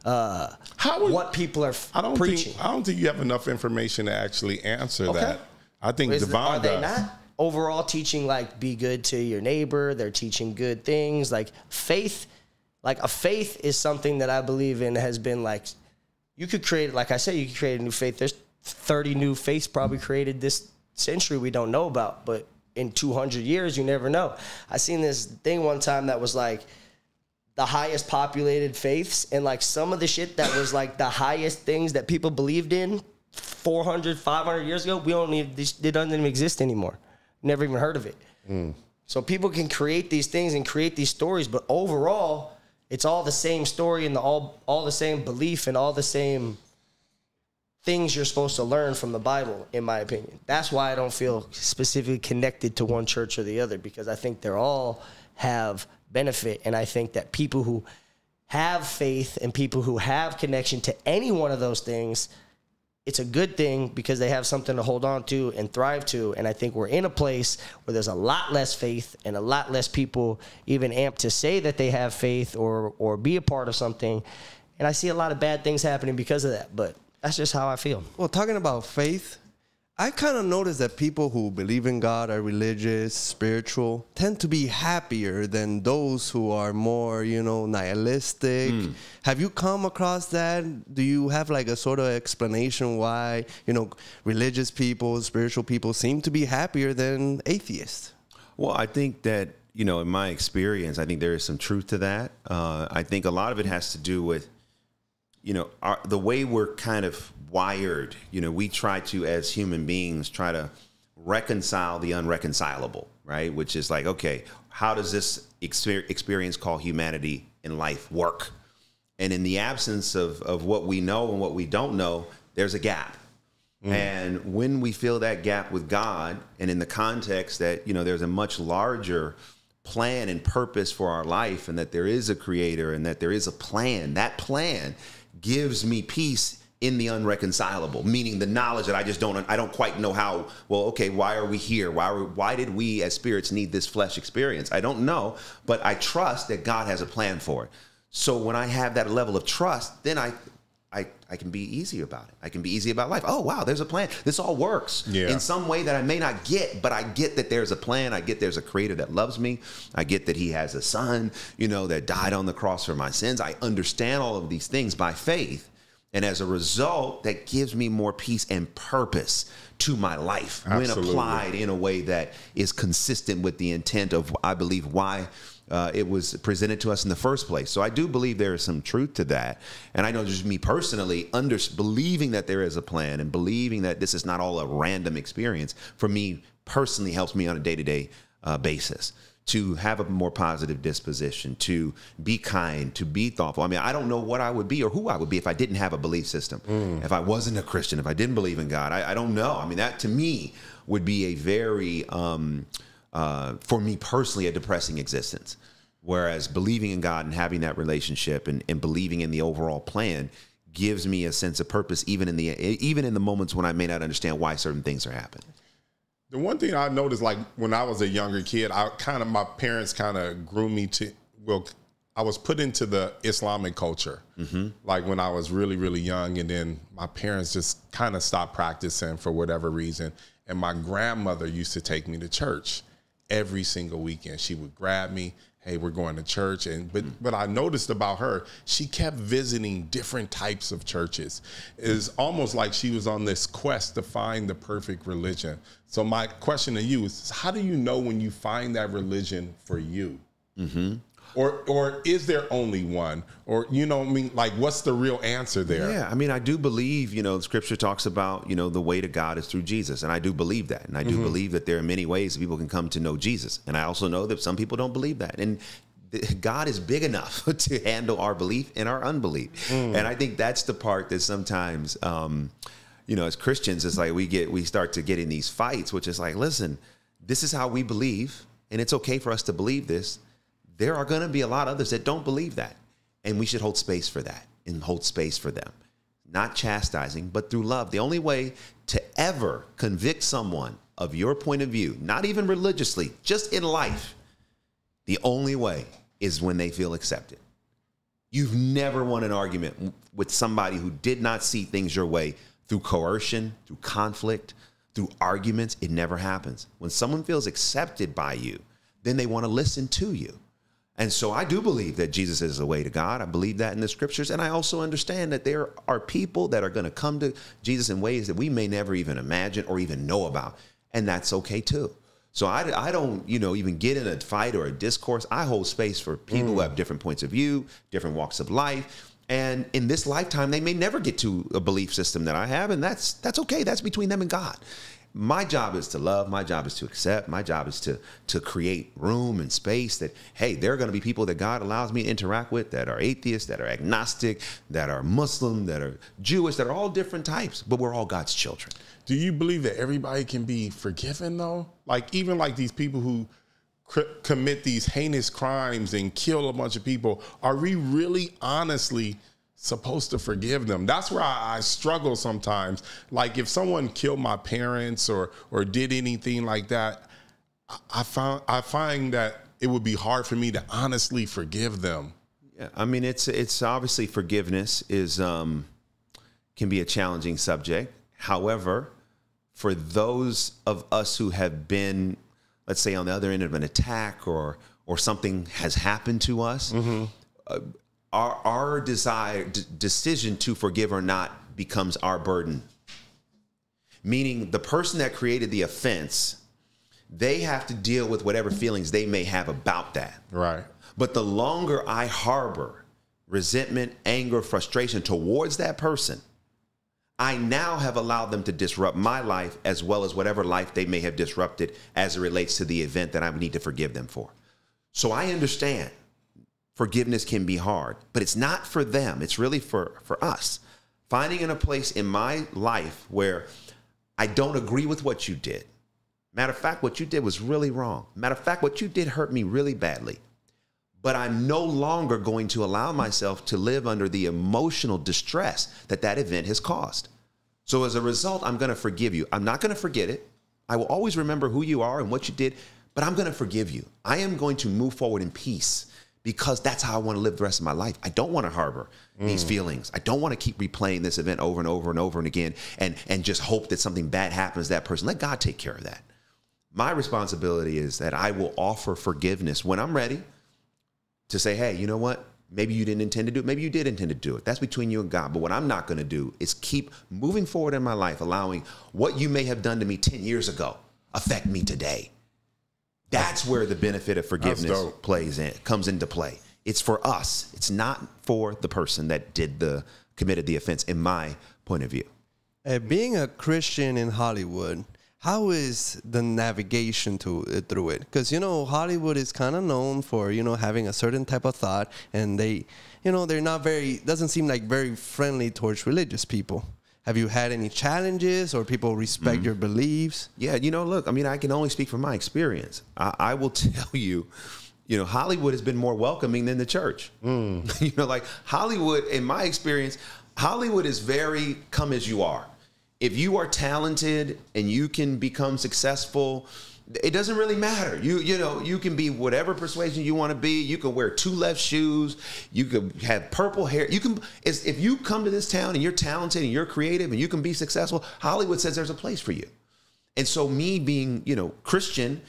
Uh, How would- what people are I don't preaching? think I don't think you have enough information to actually answer Okay. that. I think Is- Devon does. Overall teaching like be good to your neighbor? They're teaching good things like faith. Like a faith is something that I believe in has been like you could create like I said you could create a new faith. There's 30 new faiths probably created this century we don't know about, but in 200 years you never know. I seen this thing one time that was like the highest populated faiths and like some of the shit that was like the highest things that people believed in 400 500 years ago we don't even this- it doesn't even exist anymore never even heard of it. Mm. So people can create these things and create these stories but overall it's all the same story and the, all all the same belief and all the same things you're supposed to learn from the bible in my opinion. That's why i don't feel specifically connected to one church or the other because i think they're all have benefit. And i think that people who have faith and people who have connection to any one of those things it's a good thing because they have something to hold on to and thrive to. And I think we're in a place where there's a lot less faith and a lot less people even amped to say that they have faith or or be a part of something. And I see a lot of bad things happening because of that. But that's just how I feel. Well, talking about faith, I kind of noticed that people who believe in God, are religious, spiritual, tend to be happier than those who are more, you know, nihilistic. Have you come across that? Do you have like a sort of explanation why, you know, religious people, spiritual people seem to be happier than atheists? Well, I think that you know, in my experience, I think there is some truth to that. Uh, I think a lot of it has to do with, you know, our, the way we're kind of wired. You know, we try to, as human beings, try to reconcile the unreconcilable, right? Which is like, okay, how does this exper- experience called humanity in life work? And in the absence of of what we know and what we don't know, there's a gap. Mm. And when we fill that gap with God, and in the context that, you know, there's a much larger plan and purpose for our life, and that there is a creator and that there is a plan, that plan gives me peace in the unreconcilable meaning the knowledge that i just don't i don't quite know how well okay why are we here why are, why did we as spirits need this flesh experience i don't know but i trust that god has a plan for it so when i have that level of trust then i I, I can be easy about it. I can be easy about life. Oh, wow, there's a plan. This all works Yeah. in some way that I may not get, but I get that there's a plan. I get there's a creator that loves me. I get that he has a son, you know, that died on the cross for my sins. I understand all of these things by faith. And as a result, that gives me more peace and purpose to my life when applied in a way that is consistent with the intent of, I believe, why uh, it was presented to us in the first place. So I do believe there is some truth to that. And I know just me personally, under, believing that there is a plan and believing that this is not all a random experience, for me personally helps me on a day to day basis to have a more positive disposition, to be kind, to be thoughtful. I mean, I don't know what I would be or who I would be if I didn't have a belief system, if I wasn't a Christian, if I didn't believe in God. I, I don't know. I mean, that to me would be a very, um, uh, for me personally, a depressing existence. Whereas believing in God and having that relationship and, and believing in the overall plan gives me a sense of purpose, even in the even in the moments when I may not understand why certain things are happening. The one thing I noticed, like when I was a younger kid, I kind of my parents kind of grew me to well, I was put into the Islamic culture, mm-hmm. like when I was really really young, and then my parents just kind of stopped practicing for whatever reason, and my grandmother used to take me to church every single weekend. She would grab me. Hey, we're going to church, and but mm. but I noticed about her, she kept visiting different types of churches. It's almost like she was on this quest to find the perfect religion. So my question to you is: How do you know when you find that religion for you? Mm-hmm. Or or is there only one? Or you know, I mean, like, what's the real answer there? Yeah, I mean, I do believe, you know, Scripture talks about, you know, the way to God is through Jesus, and I do believe that, and I do believe that there are many ways people can come to know Jesus, and I also know that some people don't believe that, and God is big enough to handle our belief and our unbelief, and I think that's the part that sometimes, um, you know, as Christians, it's like we get we start to get in these fights, which is like, listen, this is how we believe, and it's okay for us to believe this. There are going to be a lot of others that don't believe that. And we should hold space for that and hold space for them. Not chastising, but through love. The only way to ever convict someone of your point of view, not even religiously, just in life, the only way is when they feel accepted. You've never won an argument with somebody who did not see things your way through coercion, through conflict, through arguments. It never happens. When someone feels accepted by you, then they want to listen to you. And so I do believe that Jesus is the way to God. I believe that in the scriptures. And I also understand that there are people that are going to come to Jesus in ways that we may never even imagine or even know about. And that's okay too. So I, I don't, you know, even get in a fight or a discourse. I hold space for people who mm. have different points of view, different walks of life. And in this lifetime, they may never get to a belief system that I have. And that's that's okay. That's between them and God. My job is to love. My job is to accept. My job is to to create room and space that hey, there are going to be people that God allows me to interact with that are atheists, that are agnostic, that are Muslim, that are Jewish, that are all different types, but we're all God's children. Do you believe that everybody can be forgiven though? Like even like these people who commit these heinous crimes and kill a bunch of people, are we really honestly supposed to forgive them? That's where I, I struggle sometimes. Like if someone killed my parents or or did anything like that, I, I found I find that it would be hard for me to honestly forgive them. Yeah, I mean it's it's obviously forgiveness is um, can be a challenging subject. However, for those of us who have been, let's say, on the other end of an attack or or something has happened to us, uh, our our desire d- decision to forgive or not becomes our burden. Meaning, the person that created the offense, they have to deal with whatever feelings they may have about that. Right. But the longer I harbor resentment, anger, frustration towards that person, I now have allowed them to disrupt my life as well as whatever life they may have disrupted as it relates to the event that I need to forgive them for. So I understand forgiveness can be hard, but it's not for them, it's really for, for us. finding in a place in my life where I don't agree with what you did. Matter of fact, what you did was really wrong. Matter of fact, what you did hurt me really badly. But I'm no longer going to allow myself to live under the emotional distress that that event has caused. So as a result, I'm going to forgive you. I'm not going to forget it. I will always remember who you are and what you did, but I'm going to forgive you. I am going to move forward in peace because that's how I want to live the rest of my life. I don't want to harbor these mm. feelings. I don't want to keep replaying this event over and over and over and again and and just hope that something bad happens to that person. Let God take care of that. My responsibility is that I will offer forgiveness when I'm ready to say, "Hey, you know what? Maybe you didn't intend to do it. Maybe you did intend to do it. That's between you and God. But what I'm not going to do is keep moving forward in my life, allowing what you may have done to me 10 years ago affect me today. That's where the benefit of forgiveness plays in, comes into play. It's for us. It's not for the person that did the committed the offense, in my point of view. Uh, being a Christian in Hollywood, how is the navigation to uh, through it? Because you know Hollywood is kind of known for you know having a certain type of thought, and they, you know, they're not very doesn't seem like very friendly towards religious people. Have you had any challenges, or people respect mm-hmm. your beliefs? Yeah, you know, look, I mean, I can only speak from my experience. I, I will tell you, you know, Hollywood has been more welcoming than the church. Mm. you know, like Hollywood, in my experience, Hollywood is very come as you are. If you are talented and you can become successful, it doesn't really matter. You you know you can be whatever persuasion you want to be. You can wear two left shoes. You can have purple hair. You can if you come to this town and you're talented and you're creative and you can be successful. Hollywood says there's a place for you. And so me being, you know, Christian,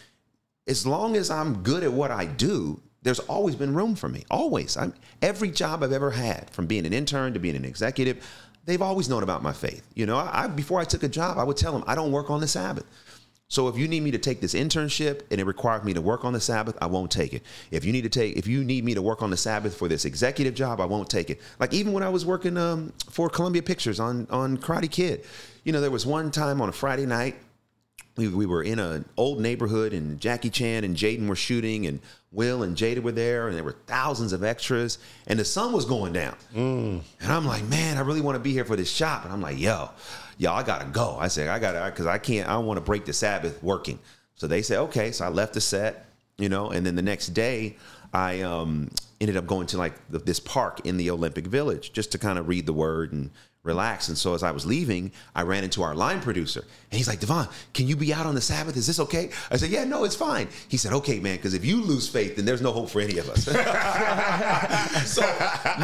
as long as I'm good at what I do, there's always been room for me. Always. I'm every job I've ever had, from being an intern to being an executive, they've always known about my faith. You know, I, I before I took a job, I would tell them I don't work on the Sabbath. So if you need me to take this internship and it requires me to work on the Sabbath, I won't take it. If you need to take, if you need me to work on the Sabbath for this executive job, I won't take it. Like even when I was working um, for Columbia Pictures on on Karate Kid, you know, there was one time on a Friday night we, we were in an old neighborhood and Jackie Chan and Jaden were shooting and Will and Jada were there and there were thousands of extras and the sun was going down. And I'm like, man, I really want to be here for this shop. And I'm like, yo, yo, I gotta go. I said, I gotta, because I can't, I don't want to break the Sabbath working. So they said, okay. So I left the set, you know, and then the next day I um, ended up going to like the, this park in the Olympic Village just to kind of read the word and relax. And so as I was leaving, I ran into our line producer and he's like, Devon, can you be out on the Sabbath? Is this okay? I said, yeah, no, it's fine. He said, okay, man, because if you lose faith, then there's no hope for any of us. so,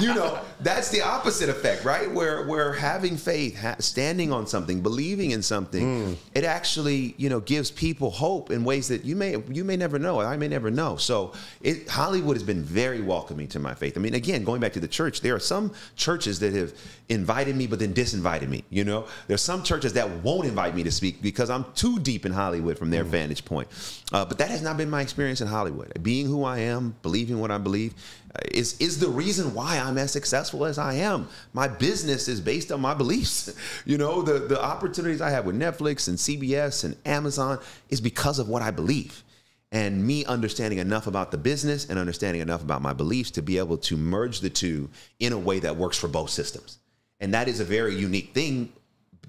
you know, that's the opposite effect, right? Where, where having faith, ha- standing on something, believing in something, mm. it actually, you know, gives people hope in ways that you may, you may never know. I may never know. So it, Hollywood has been very welcoming to my faith. I mean, again, going back to the church, there are some churches that have invited me, but then disinvited me. You know, there's some churches that won't invite me to speak because I'm too deep in Hollywood from their vantage point. Uh, but that has not been my experience in Hollywood. Being who I am, believing what I believe, uh, is is the reason why I'm as successful as I am. My business is based on my beliefs. you know, the the opportunities I have with Netflix and CBS and Amazon is because of what I believe and me understanding enough about the business and understanding enough about my beliefs to be able to merge the two in a way that works for both systems. And that is a very unique thing,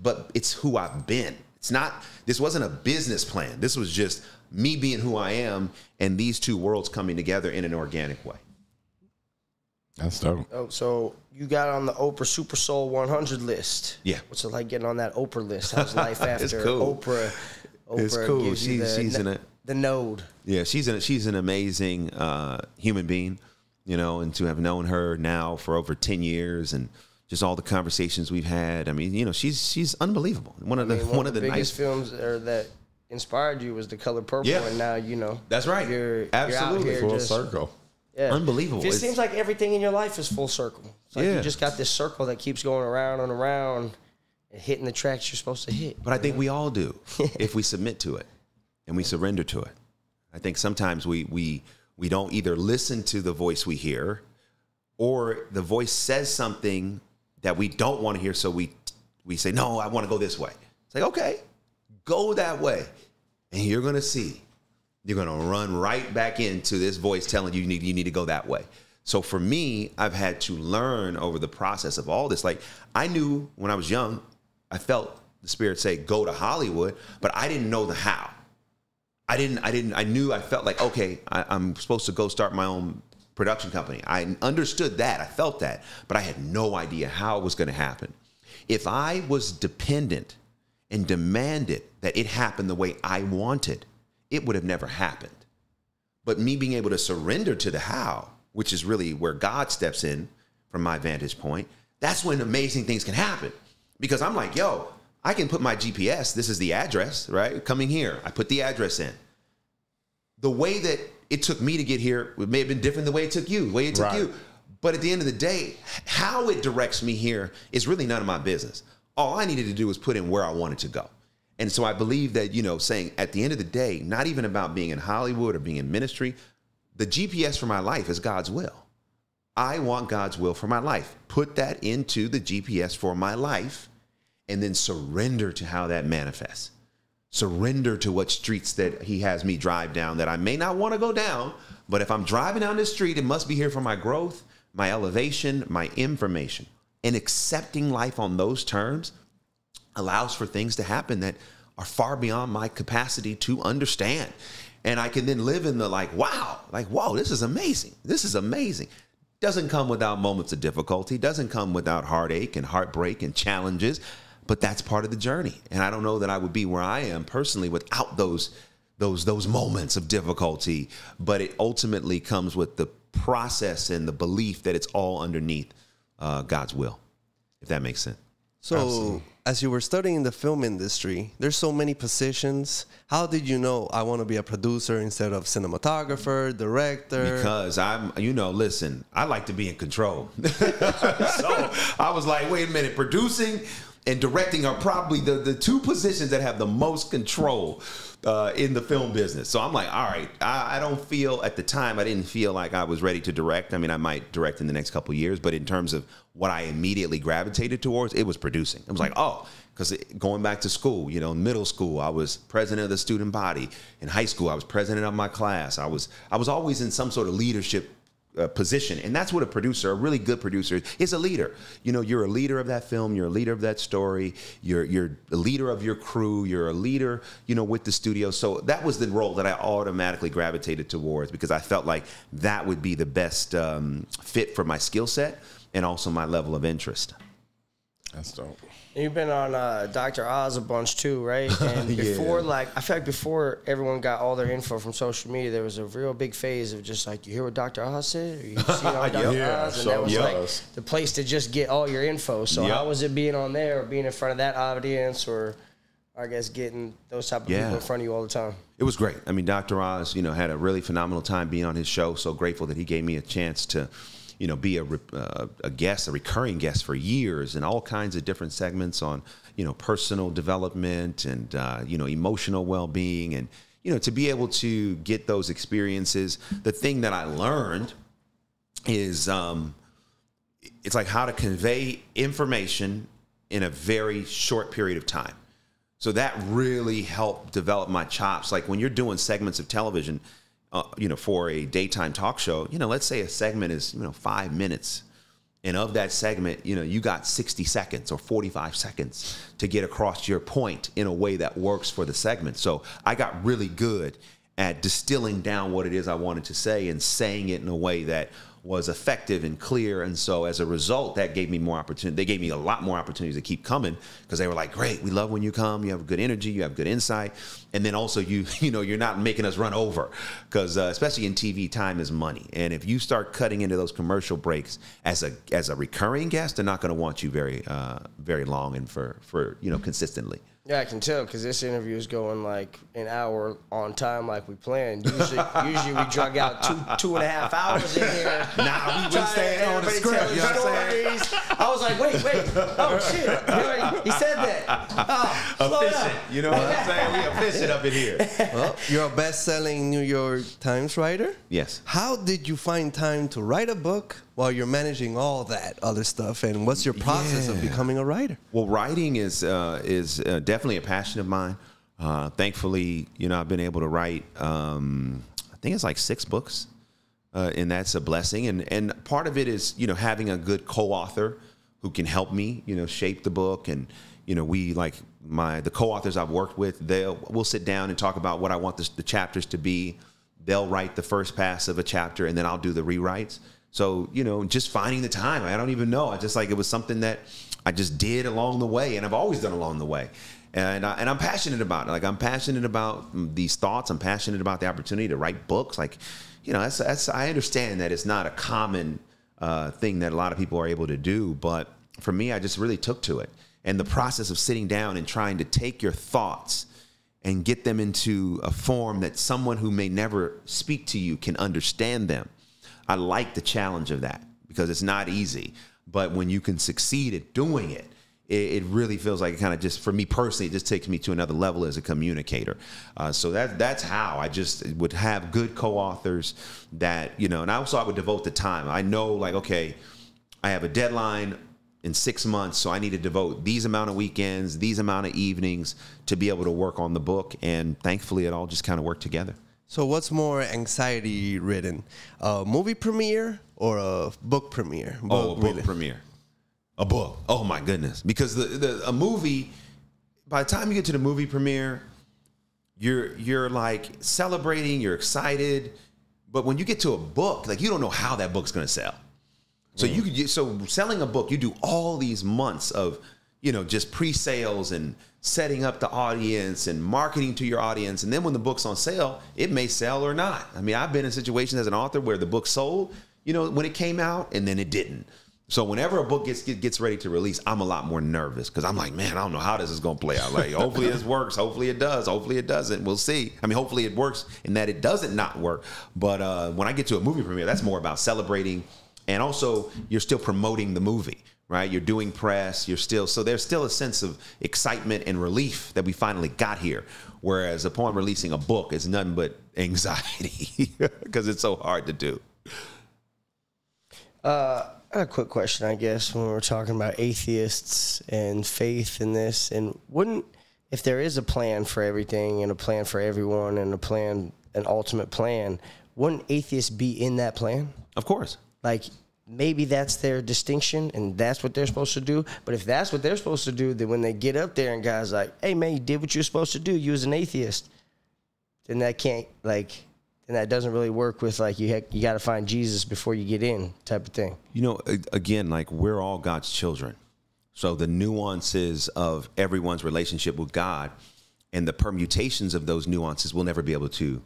but it's who I've been. It's not, this wasn't a business plan. This was just me being who I am and these two worlds coming together in an organic way. That's dope. Oh, so you got on the Oprah Super Soul 100 list. Yeah. What's it like getting on that Oprah list? How's life It's after cool. Oprah? Oprah It's cool. gives you She's- the, she's in no- it. the node. Yeah, she's an she's an amazing uh, human being, you know, and to have known her now for over ten years and just all the conversations we've had. I mean, you know, she's she's unbelievable. One of the I mean, one, of the, biggest nice. films or that inspired you was The Color Purple, Yeah. and now you know. That's right. You're Absolutely. You're out here Full just, circle. Yeah. Unbelievable. It It's- seems like everything in your life is full circle. It's like Yeah. you just got this circle that keeps going around and around, and hitting the tracks you're supposed to hit. But I think we all do if we submit to it and we surrender to it. I think sometimes we we we don't either listen to the voice we hear or the voice says something that we don't want to hear so we we say no, I want to go this way. It's like, okay, go that way. And you're going to see you're going to run right back into this voice telling you you need you need to go that way. So for me, I've had to learn over the process of all this. Like I knew when I was young, I felt the spirit say go to Hollywood, but I didn't know the how. I didn't. I didn't. I knew. I felt like okay, I, I'm supposed to go start my own production company. I understood that. I felt that, but I had no idea how it was going to happen. If I was dependent and demanded that it happen the way I wanted, it would have never happened. But me being able to surrender to the how, which is really where God steps in from my vantage point, that's when amazing things can happen. Because I'm like, yo, I can put my GPS, this is the address, right? Coming here. I put the address in. The way that it took me to get here it may have been different the way it took you, the way it took Right. you. But at the end of the day, how it directs me here is really none of my business. All I needed to do was put in where I wanted to go. And so I believe that, you know, saying at the end of the day, not even about being in Hollywood or being in ministry, the GPS for my life is God's will. I want God's will for my life. Put that into the GPS for my life and then surrender to how that manifests. Surrender to what streets that He has me drive down that I may not want to go down, but if I'm driving down this street, it must be here for my growth, my elevation, my information. And accepting life on those terms allows for things to happen that are far beyond my capacity to understand. And I can then live in the like, wow, like, whoa, this is amazing. This is amazing. Doesn't come without moments of difficulty, doesn't come without heartache and heartbreak and challenges, but that's part of the journey. And I don't know that I would be where I am personally without those those those moments of difficulty, but it ultimately comes with the process and the belief that it's all underneath uh, God's will, if that makes sense. So, as you were studying the film industry, there's so many positions. How did you know I want to be a producer instead of cinematographer, director? Because I'm, you know, listen, I like to be in control. so I was like, wait a minute, producing and directing are probably the, the two positions that have the most control uh, in the film business. So I'm like, all right, I, I don't feel at the time, I didn't feel like I was ready to direct. I mean, I might direct in the next couple years, but in terms of what I immediately gravitated towards, it was producing. It was like, oh, because going back to school, you know, middle school, I was president of the student body. In high school, I was president of my class. I was I was always in some sort of leadership uh, position, and that's what a producer, a really good producer, is a leader. You know, you're a leader of that film. You're a leader of that story. You're you're a leader of your crew. You're a leader, you know, with the studio. So that was the role that I automatically gravitated towards because I felt like that would be the best um, fit for my skill set and also my level of interest. That's dope. You've been on uh, Dr. Oz a bunch too, right? And before, like, I feel like before everyone got all their info from social media, there was a real big phase of just like, you hear what Dr. Oz said? Or you see on Dr. Yeah, Oz? And so that was like the place to just get all your info. So Yep. how was it being on there or being in front of that audience or, I guess, getting those type of Yeah. people in front of you all the time? It was great. I mean, Dr. Oz, you know, had a really phenomenal time being on his show. So grateful that he gave me a chance to, you know, be a, uh, a guest, a recurring guest for years and all kinds of different segments on, you know, personal development and, uh, you know, emotional well-being. And, you know, to be able to get those experiences, the thing that I learned is, um, it's like how to convey information in a very short period of time. So that really helped develop my chops. Like when you're doing segments of television, uh, you know, for a daytime talk show, you know, let's say a segment is, you know, five minutes. And of that segment, you know, you got 60 seconds or 45 seconds to get across your point in a way that works for the segment. So I got really good at distilling down what it is I wanted to say and saying it in a way that was effective and clear. And so as a result, that gave me more opportunity. They gave me a lot more opportunities to keep coming because they were like, great, we love when you come. You have good energy, you have good insight. And then also you, you know, you're not making us run over because uh, especially in TV, time is money. And if you start cutting into those commercial breaks as a, as a recurring guest, they're not going to want you very, uh, very long and for, for, you know, consistently. Yeah, I can tell because this interview is going like an hour on time, like we planned. Usually, usually we drug out two two and a half hours in here. Nah, we been Trying staying on the everybody script, telling you know what I'm saying? stories. I was like, wait, wait, oh shit, he said that. Oh, slow down. You know what I'm saying? We efficient up in here. Well, you're a best-selling New York Times writer. Yes. How did you find time to write a book while you're managing all that other stuff? And what's your process of becoming a writer? Well, writing is uh, is uh, definitely a passion of mine. Uh, thankfully, you know, I've been able to write. Um, I think it's like six books uh, and that's a blessing. And and part of it is you know having a good co-author who can help me you know shape the book. And you know we like my the co-authors I've worked with. They'll we'll sit down and talk about what I want the chapters to be. They'll write the first pass of a chapter, and then I'll do the rewrites. So you know, just finding the time. I don't even know. I just like it was something that I just did along the way, and I've always done along the way. And, I, and I'm passionate about it. Like I'm passionate about these thoughts. I'm passionate about the opportunity to write books. Like, you know, that's, that's I understand that it's not a common uh, thing that a lot of people are able to do, but for me, I just really took to it. And the process of sitting down and trying to take your thoughts and get them into a form that someone who may never speak to you can understand them. I like the challenge of that because it's not easy. But when you can succeed at doing it, it, really feels like it kind of just for me personally, it just takes me to another level as a communicator. Uh, so that that's how I just would have good co-authors that you know, and also I would devote the time. I know like okay, I have a deadline in six months, so I need to devote these amount of weekends, these amount of evenings to be able to work on the book, and thankfully it all just kind of worked together. So, what's more anxiety ridden, a movie premiere or a book premiere? oh, a book premiere. A book. Oh my goodness! Because the, the a movie, by the time you get to the movie premiere, you're you're like celebrating, you're excited, but when you get to a book, like you don't know how that book's going to sell. So mm. you could so selling a book, you do all these months of you know just pre-sales and setting up the audience and marketing to your audience, and then when the book's on sale, it may sell or not. I mean, I've been in situations as an author where the book sold, you know, when it came out, and then it didn't. So whenever a book gets gets ready to release, I'm a lot more nervous because I'm like, man, I don't know how this is going to play out. Like, hopefully this works, hopefully it does, hopefully it doesn't. We'll see. I mean, hopefully it works and that it doesn't not work. But uh, when I get to a movie premiere, that's more about celebrating, and also you're still promoting the movie, right? You're doing press, you're still so there's still a sense of excitement and relief that we finally got here. Whereas upon releasing a book, it's nothing but anxiety because it's so hard to do. Uh a quick question, I guess, when we're talking about atheists and faith in this, and wouldn't if there is a plan for everything and a plan for everyone and a plan, an ultimate plan, wouldn't atheists be in that plan? Of course. Like maybe that's their distinction and that's what they're supposed to do. But if that's what they're supposed to do, then when they get up there and guys like, hey man, you did what you're supposed to do, you was an atheist, then that can't like then that doesn't really work with like you ha- you got to find Jesus before you get in type of thing. You know, again, like we're all God's children, so the nuances of everyone's relationship with God and the permutations of those nuances we'll never be able to,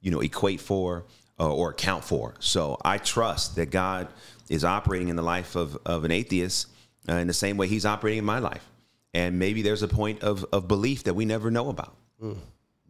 you know, equate for uh, or account for. So I trust that God is operating in the life of of an atheist uh, in the same way He's operating in my life, and maybe there's a point of of belief that we never know about. Mm.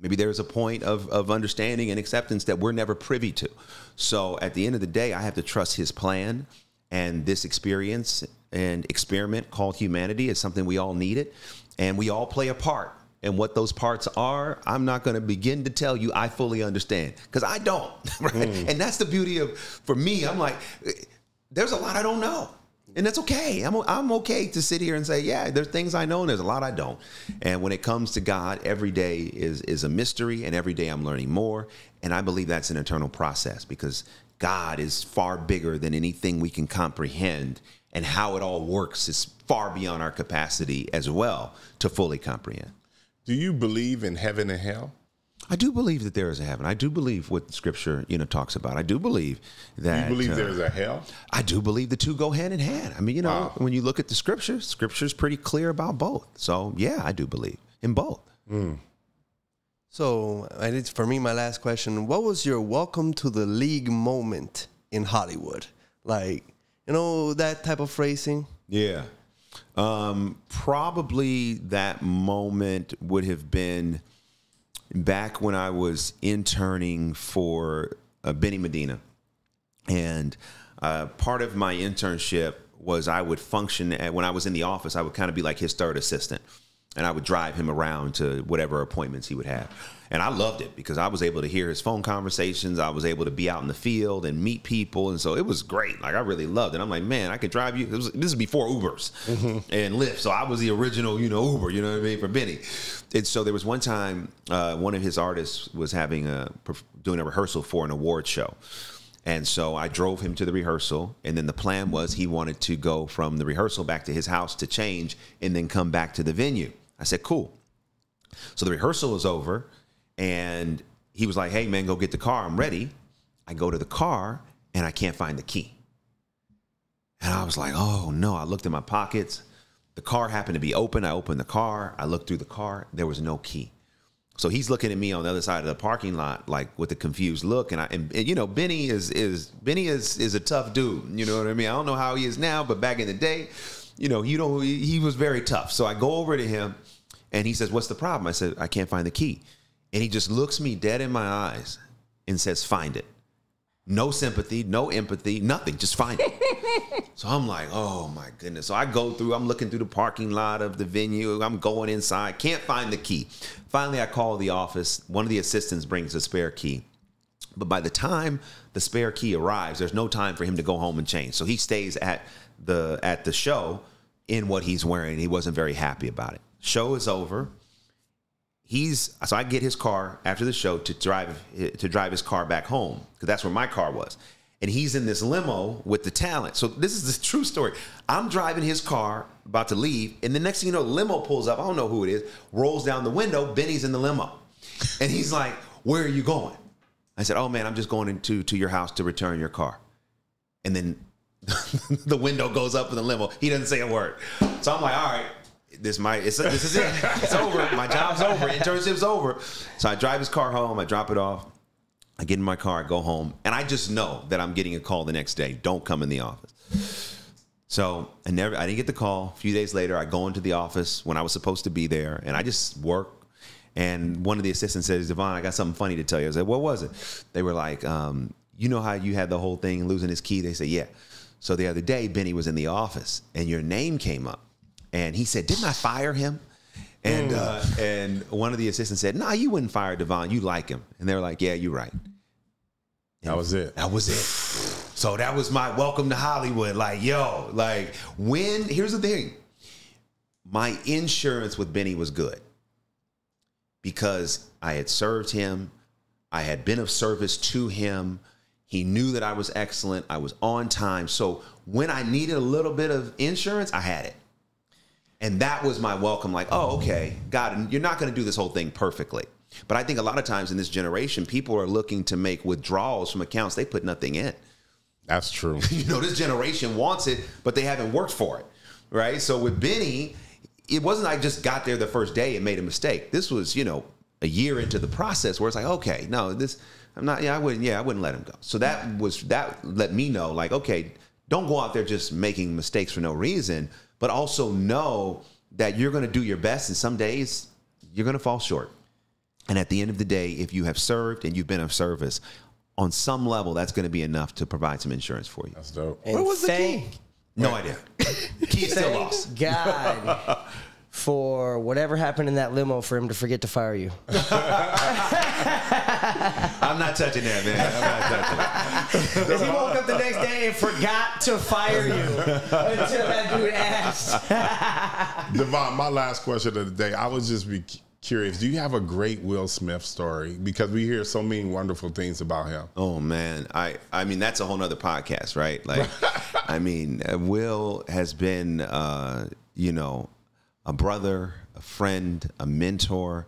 Maybe there's a point of, of understanding and acceptance that we're never privy to. So at the end of the day, I have to trust his plan and this experience and experiment called humanity is something we all need it. And we all play a part. And what those parts are, I'm not going to begin to tell you I fully understand because I don't. Right? Mm. And that's the beauty of, for me, I'm like, there's a lot I don't know and that's okay. I'm I'm okay to sit here and say, yeah, there's things I know and there's a lot I don't. And when it comes to God, every day is is a mystery, and every day I'm learning more. And I believe that's an eternal process because God is far bigger than anything we can comprehend, and how it all works is far beyond our capacity as well to fully comprehend. Do you believe in heaven and hell? I do believe that there is a heaven. I do believe what Scripture you know talks about. I do believe that. You believe uh, there is a hell? I do believe the two go hand in hand. I mean, you know, wow. when you look at the Scripture, Scripture is pretty clear about both. So yeah, I do believe in both. Mm. So, I did, for me, my last question: What was your welcome to the league moment in Hollywood? Like, you know, that type of phrasing. Yeah. Um, probably that moment would have been back when I was interning for uh, Benny Medina. And uh, part of my internship was I would function at, when I was in the office, I would kind of be like his third assistant. And I would drive him around to whatever appointments he would have. And I loved it because I was able to hear his phone conversations. I was able to be out in the field and meet people. And so it was great. Like I really loved it. I'm like, man, I could drive you. Was, this is before Ubers mm-hmm. and Lyft. So I was the original, you know, Uber, you know what I mean, for Benny. And so there was one time uh, one of his artists was having a, doing a rehearsal for an award show. And so I drove him to the rehearsal, and then the plan was he wanted to go from the rehearsal back to his house to change and then come back to the venue. I said, cool. So the rehearsal was over, and he was like, hey, man, go get the car. I'm ready. I go to the car, and I can't find the key. And I was like, oh no. I looked in my pockets. The car happened to be open. I opened the car. I looked through the car. There was no key. So he's looking at me on the other side of the parking lot, like with a confused look. And I, and, and, you know, Benny is is Benny is is a tough dude. You know what I mean? I don't know how he is now, but back in the day, you know, you know, he, he was very tough. So I go over to him, and he says, "What's the problem?" I said, "I can't find the key," and he just looks me dead in my eyes and says, "Find it." No sympathy, no empathy, nothing. Just find it. so I'm like, oh my goodness. So I go through, I'm looking through the parking lot of the venue. I'm going inside, can't find the key. Finally, I call the office. One of the assistants brings a spare key. But by the time the spare key arrives, there's no time for him to go home and change. So he stays at the at the show in what he's wearing. He wasn't very happy about it. Show is over he's so I get his car after the show to drive to drive his car back home because that's where my car was. And he's in this limo with the talent. So this is the true story. I'm driving his car, about to leave, and the next thing you know, limo pulls up. I don't know who it is. Rolls down the window. Benny's in the limo, and he's like, "Where are you going?" I said, "Oh man, I'm just going into to your house to return your car." And then the window goes up in the limo. He doesn't say a word. So I'm like, "All right, this might it's, this is it. It's over. My job's over. Internship's over. So I drive his car home. I drop it off. I get in my car. I go home, and I just know that I'm getting a call the next day. Don't come in the office. So I never. I didn't get the call. A few days later, I go into the office when I was supposed to be there, and I just work. And one of the assistants says, "Devon, I got something funny to tell you." I said, "What was it?" They were like, um, "You know how you had the whole thing losing his key?" They said, "Yeah." So the other day, Benny was in the office, and your name came up and he said, "Didn't I fire him?" And mm. uh, and one of the assistants said, nah, you wouldn't fire Devon. You like him." And they were like, "Yeah, you're right." And that was it. That was it. So that was my welcome to Hollywood. Like, yo, like when here's the thing. My insurance with Benny was good because I had served him. I had been of service to him. He knew that I was excellent. I was on time. So when I needed a little bit of insurance, I had it. And that was my welcome, like, oh, okay, God, you're not going to do this whole thing perfectly. But I think a lot of times in this generation, people are looking to make withdrawals from accounts they put nothing in. That's true. you know, this generation wants it, but they haven't worked for it, right? So with Benny, it wasn't I just got there the first day and made a mistake. This was, you know, a year into the process where it's like, okay, no, this, I'm not, yeah, I wouldn't, yeah, I wouldn't let him go. So that was, that let me know, like, okay, don't go out there just making mistakes for no reason but also know that you're going to do your best and some days you're going to fall short. And at the end of the day, if you have served and you've been of service, on some level, that's going to be enough to provide some insurance for you. That's dope. And Where was the key? No idea. key still lost. God for whatever happened in that limo for him to forget to fire you. I'm not touching that, man. I'm not touching Because he woke up the next day and forgot to fire you until that dude asked. Devon, my last question of the day. I was just be curious. Do you have a great Will Smith story? Because we hear so many wonderful things about him. Oh man, I I mean that's a whole nother podcast, right? Like, I mean, uh, Will has been, uh, you know, a brother, a friend, a mentor,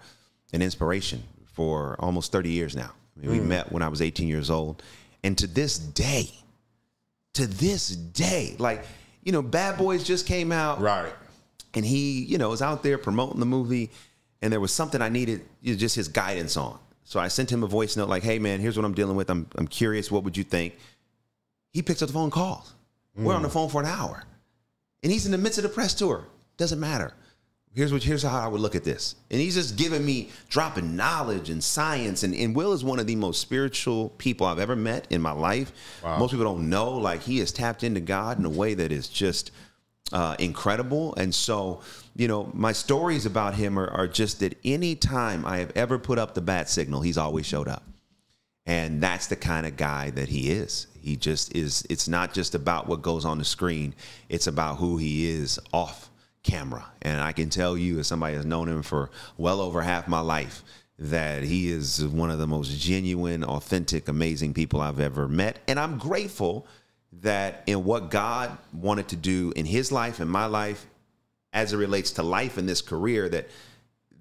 an inspiration for almost 30 years now. I mean, mm. We met when I was 18 years old. And to this day, to this day, like, you know, Bad Boys just came out. Right. And he, you know, was out there promoting the movie. And there was something I needed you know, just his guidance on. So I sent him a voice note like, hey, man, here's what I'm dealing with. I'm, I'm curious. What would you think? He picks up the phone calls. Mm. We're on the phone for an hour. And he's in the midst of the press tour. Doesn't matter here's what here's how I would look at this. And he's just giving me dropping knowledge and science. And, and Will is one of the most spiritual people I've ever met in my life. Wow. Most people don't know. Like he has tapped into God in a way that is just uh, incredible. And so, you know, my stories about him are, are just that any time I have ever put up the bat signal, he's always showed up. And that's the kind of guy that he is. He just is. It's not just about what goes on the screen. It's about who he is off camera. And I can tell you, as somebody has known him for well over half my life, that he is one of the most genuine, authentic, amazing people I've ever met. And I'm grateful that in what God wanted to do in his life and my life, as it relates to life in this career, that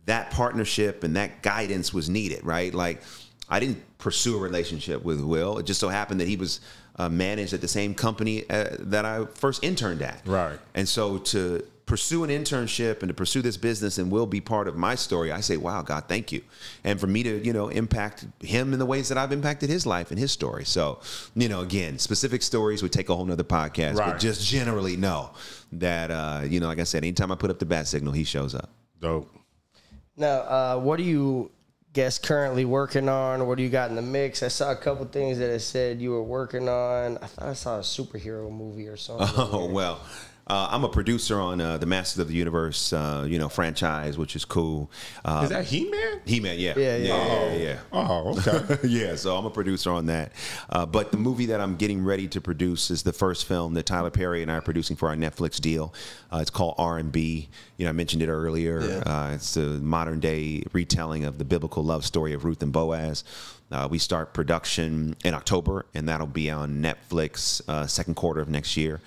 that partnership and that guidance was needed, right? Like, I didn't pursue a relationship with Will. It just so happened that he was uh, managed at the same company uh, that I first interned at. Right. And so to pursue an internship and to pursue this business and will be part of my story, I say, wow, God, thank you. And for me to, you know, impact him in the ways that I've impacted his life and his story. So, you know, again, specific stories would take a whole nother podcast, Right. but just generally know that, uh, you know, like I said, anytime I put up the bat signal, he shows up. Dope. Now, uh, what are you guess currently working on? What do you got in the mix? I saw a couple things that it said you were working on. I thought I saw a superhero movie or something. Oh well, uh, I'm a producer on uh, the Masters of the Universe, uh, you know, franchise, which is cool. Uh, Is that He Man? He Man? Yeah, Yeah, yeah. yeah, yeah. yeah. Oh, okay. yeah, so I'm a producer on that. Uh, but the movie that I'm getting ready to produce is the first film that Tyler Perry and I are producing for our Netflix deal. Uh, it's called R&B. You know, I mentioned it earlier. Uh, it's a modern day retelling of the biblical love story of Ruth and Boaz. Uh, we start production in October, and that'll be on Netflix uh, second quarter of next year.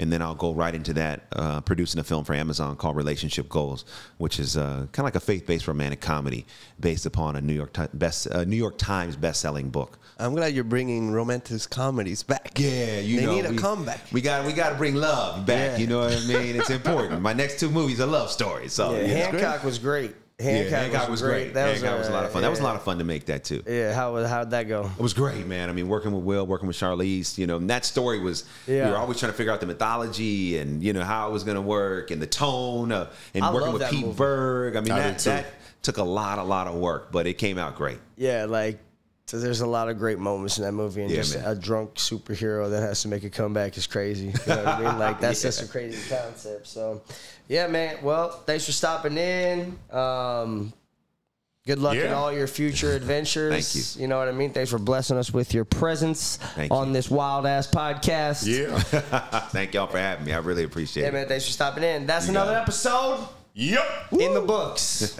And then I'll go right into that, uh, producing a film for Amazon called Relationship Goals, which is uh, kind of like a faith-based romantic comedy based upon a New York best uh, New York Times best-selling book. I'm glad you're bringing romantic comedies back. Yeah, you know They know, need a comeback. We got we got to bring love back. Yeah. You know what I mean? It's important. My next two movies are love stories. So Yeah. Hancock was great. Yeah, Hancock, Hancock was great. That Hancock was a lot of fun. That was a lot of fun to make that too. Yeah, how how'd that go? It was great, man. I mean, working with Will, working with Charlize, you know, and that story was, Yeah. we were always trying to figure out the mythology and, you know, how it was going to work and the tone uh, and I working with Pete movie. Berg. I mean, I that, that took a lot, a lot of work, but it came out great. Yeah, like so there's a lot of great moments in that movie, and Yeah, just man. a drunk superhero that has to make a comeback is crazy. You know what I mean? Like that's just a crazy concept. So, yeah, man. Well, thanks for stopping in. Um, good luck in all your future adventures. Thank you. You know what I mean? Thanks for blessing us with your presence Thank on you. this wild ass podcast. Yeah. Thank y'all for having me. I really appreciate Yeah, it. man. Thanks for stopping in. That's You another episode yep. in the books.